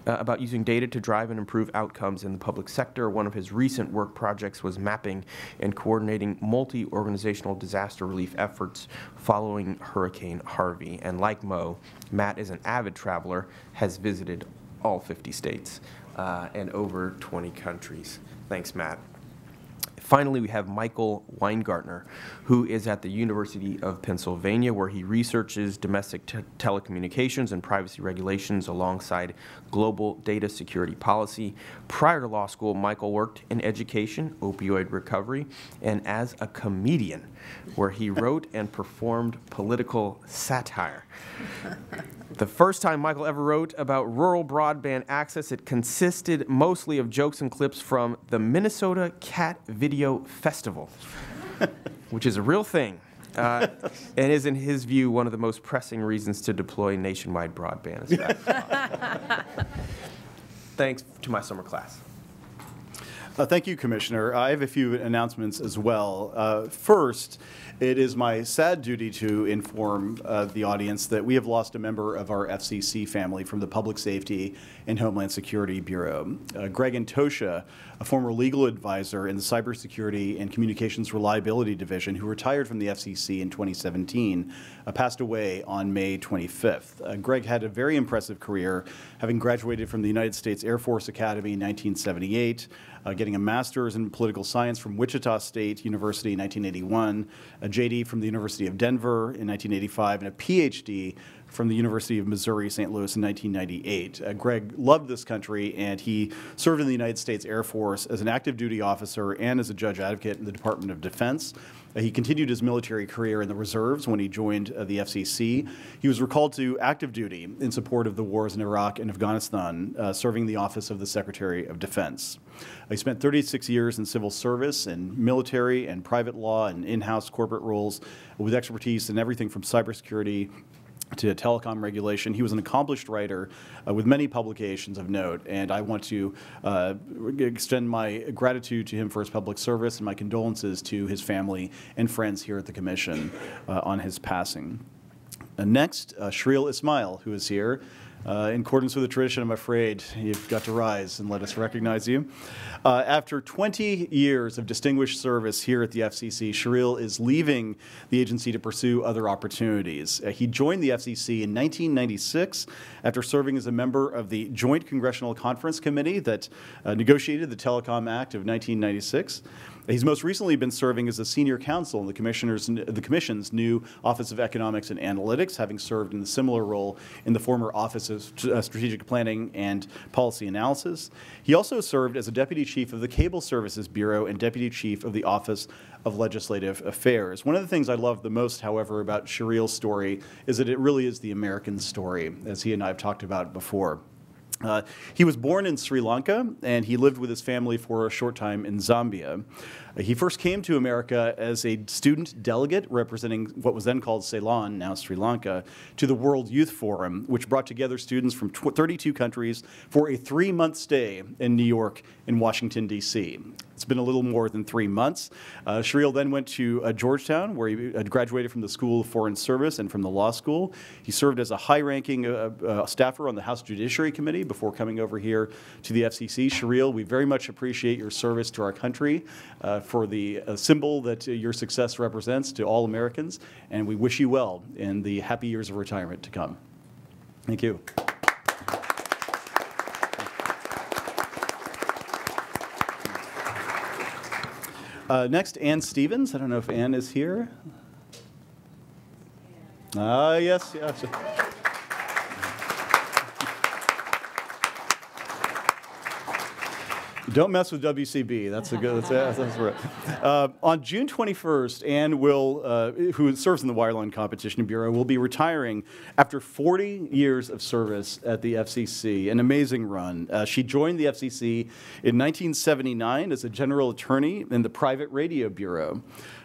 uh, about using data to drive and improve outcomes in the public sector. One of his recent work projects was mapping and coordinating multi organizational disaster relief efforts following Hurricane Harvey. And like Mo, Matt is an avid traveler, has visited all 50 states uh, and over 20 countries. Thanks, Matt. Finally, we have Michael Weingartner, who is at the University of Pennsylvania, where he researches domestic te- telecommunications and privacy regulations alongside global data security policy. Prior to law school, Michael worked in education, opioid recovery, and as a comedian, where he wrote and performed political satire. The first time Michael ever wrote about rural broadband access, it consisted mostly of jokes and clips from the Minnesota Cat Video Festival, which is a real thing, uh, and is, in his view, one of the most pressing reasons to deploy nationwide broadband. Thanks to my summer class.
Uh, Thank you, Commissioner. I have a few announcements as well. Uh, First, it is my sad duty to inform uh, the audience that we have lost a member of our FCC family from the Public Safety and Homeland Security Bureau. Uh, Greg Intoccia, a former legal advisor in the Cybersecurity and Communications Reliability Division who retired from the FCC in 2017, uh, passed away on May 25th. Uh, Greg had a very impressive career, having graduated from the United States Air Force Academy in 1978, uh, getting a master's in political science from Wichita State University in 1981, a JD from the University of Denver in 1985, and a PhD from the University of Missouri St. Louis in 1998. Uh, Greg loved this country, and he served in the United States Air Force as an active duty officer and as a judge advocate in the Department of Defense. Uh, he continued his military career in the reserves when he joined uh, the FCC. He was recalled to active duty in support of the wars in Iraq and Afghanistan, uh, serving the office of the Secretary of Defense. He spent 36 years in civil service and military and private law and in-house corporate roles with expertise in everything from cybersecurity to telecom regulation. He was an accomplished writer uh, with many publications of note, and I want to uh, extend my gratitude to him for his public service and my condolences to his family and friends here at the Commission uh, on his passing. Uh, next, uh, Sherille Ismail, who is here. Uh, in accordance with the tradition, I'm afraid you've got to rise and let us recognize you. Uh, after 20 years of distinguished service here at the FCC, Sherille is leaving the agency to pursue other opportunities. Uh, he joined the FCC in 1996 after serving as a member of the Joint Congressional Conference Committee that uh, negotiated the Telecom Act of 1996. He's most recently been serving as a senior counsel in the, commissioner's, the Commission's new Office of Economics and Analytics, having served in a similar role in the former Office of uh, Strategic Planning and Policy Analysis. He also served as a deputy chief of the Cable Services Bureau and deputy chief of the Office of Legislative Affairs. One of the things I love the most, however, about Sherille's story is that it really is the American story, as he and I have talked about before. Uh, he was born in Sri Lanka and he lived with his family for a short time in Zambia. Uh, he first came to America as a student delegate representing what was then called Ceylon, now Sri Lanka, to the World Youth Forum, which brought together students from 32 countries for a three month stay in New York and Washington, D.C. It's been a little more than three months. Uh, Sherille then went to uh, Georgetown, where he uh, graduated from the School of Foreign Service and from the law school. He served as a high-ranking uh, uh, staffer on the House Judiciary Committee before coming over here to the FCC. Sherille, we very much appreciate your service to our country uh, for the symbol that your success represents to all Americans, and we wish you well in the happy years of retirement to come. Thank you. Uh, next, Ann Stevens. I don't know if Ann is here. Ah, yes, yes. Don't mess with WCB. That's a good. That's, that's right. Uh, on June 21st, Ann will, uh, who serves in the Wireline Competition Bureau, will be retiring after 40 years of service at the FCC. An amazing run. Uh, she joined the FCC in 1979 as a general attorney in the Private Radio Bureau.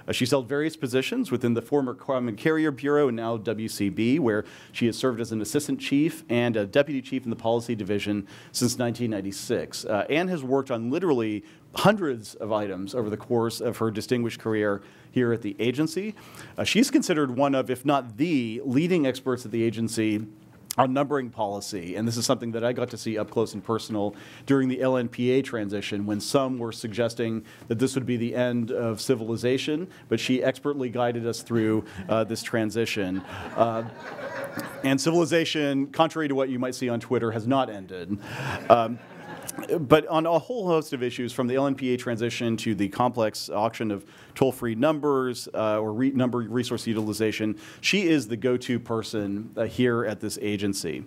Uh, she's held various positions within the former Common Carrier Bureau and now WCB, where she has served as an assistant chief and a deputy chief in the policy division since 1996. Uh, Ann has worked on literally hundreds of items over the course of her distinguished career here at the agency. Uh, she's considered one of, if not the, leading experts at the agency on numbering policy, and this is something that I got to see up close and personal during the LNPA transition when some were suggesting that this would be the end of civilization, but she expertly guided us through uh, this transition. Uh, and civilization, contrary to what you might see on Twitter, has not ended. Um, but on a whole host of issues, from the LNPA transition to the complex auction of toll-free numbers uh, or re number resource utilization, she is the go-to person uh, here at this agency.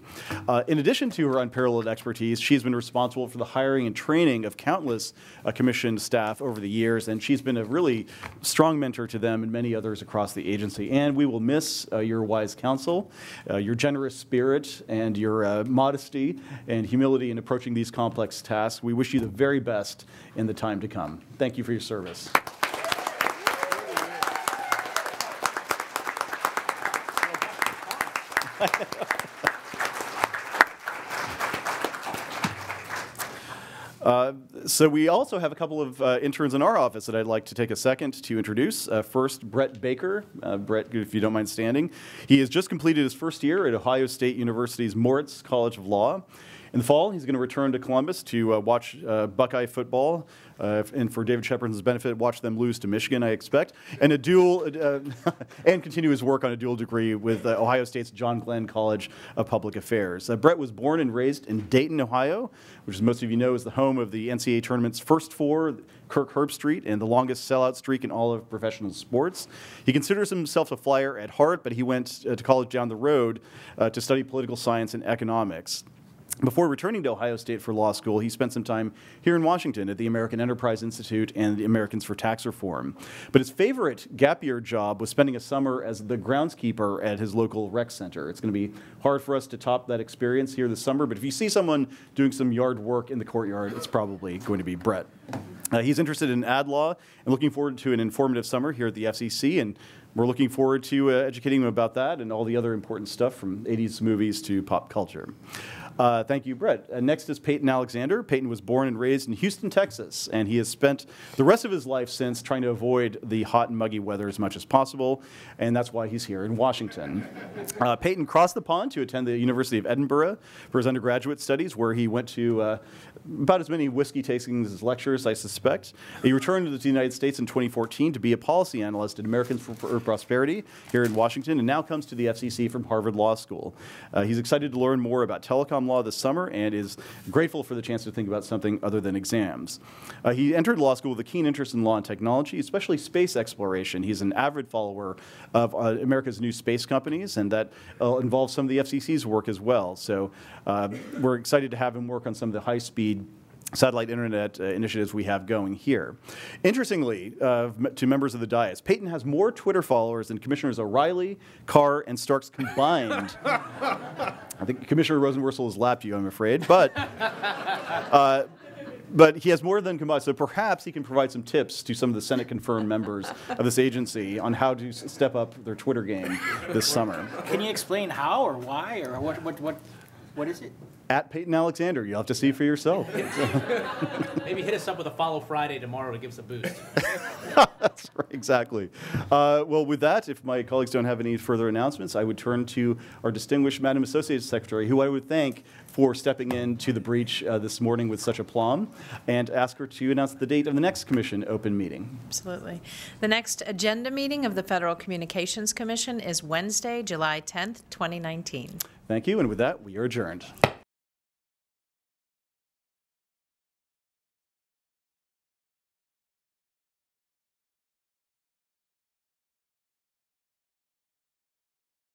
Uh, in addition to her unparalleled expertise, she's been responsible for the hiring and training of countless uh, commissioned staff over the years, and she's been a really strong mentor to them and many others across the agency. And we will miss uh, your wise counsel, your generous spirit, and your modesty and humility in approaching these complex tasks. We wish you the very best in the time to come. Thank you for your service. Uh, so we also have a couple of uh, interns in our office that I'd like to take a second to introduce. Uh, first, Brett Baker. Uh, Brett, if you don't mind standing. He has just completed his first year at Ohio State University's Moritz College of Law. In the fall, he's going to return to Columbus to uh, watch uh, Buckeye football, uh, and for David Shepard's benefit, watch them lose to Michigan, I expect, and a dual, uh, and continue his work on a dual degree with uh, Ohio State's John Glenn College of Public Affairs. Uh, Brett was born and raised in Dayton, Ohio, which, as most of you know, is the home of the NCAA tournament's first four, Kirk Herbstreit, and the longest sellout streak in all of professional sports. He considers himself a flyer at heart, but he went to college down the road to study political science and economics. Before returning to Ohio State for law school, he spent some time here in Washington at the American Enterprise Institute and the Americans for Tax Reform. But his favorite gap year job was spending a summer as the groundskeeper at his local rec center. It's going to be hard for us to top that experience here this summer, but if you see someone doing some yard work in the courtyard, it's probably going to be Brett. Uh, he's interested in ad law and looking forward to an informative summer here at the FCC and we're looking forward to uh, educating him about that and all the other important stuff from 80s movies to pop culture. Uh, thank you, Brett. Uh, next is Peyton Alexander. Peyton was born and raised in Houston, Texas, and he has spent the rest of his life since trying to avoid the hot and muggy weather as much as possible, and that's why he's here in Washington. Uh, Peyton crossed the pond to attend the University of Edinburgh for his undergraduate studies, where he went to uh, about as many whiskey tastings as lectures, I suspect. He returned to the United States in 2014 to be a policy analyst at Americans for, for Prosperity here in Washington, and now comes to the FCC from Harvard Law School. Uh, he's excited to learn more about telecom law this summer and is grateful for the chance to think about something other than exams. Uh, he entered law school with a keen interest in law and technology, especially space exploration. He's an avid follower of uh, America's new space companies, and that uh, involves some of the FCC's work as well. So uh, we're excited to have him work on some of the high speed satellite internet uh, initiatives we have going here. Interestingly, uh, to members of the dais, Peyton has more Twitter followers than Commissioners O'Rielly, Carr, and Starks combined. I think Commissioner Rosenworcel has lapped you, I'm afraid, but. Uh, but he has more than combined, so perhaps he can provide some tips to some of the Senate confirmed members of this agency on how to step up their Twitter game this summer.
Can you explain how or why or what, what, what, what is it?
At Peyton Alexander, you'll have to see for yourself.
Maybe hit us up with a follow Friday tomorrow to give us a boost.
That's right, exactly. Uh, well, with that, if my colleagues don't have any further announcements, I would turn to our distinguished Madam Associate Secretary, who I would thank for stepping into the breach uh, this morning with such aplomb, and ask her to announce the date of the next commission open meeting.
Absolutely. The next agenda meeting of the Federal Communications Commission is Wednesday, July 10th, 2019.
Thank you, and with that, we are adjourned.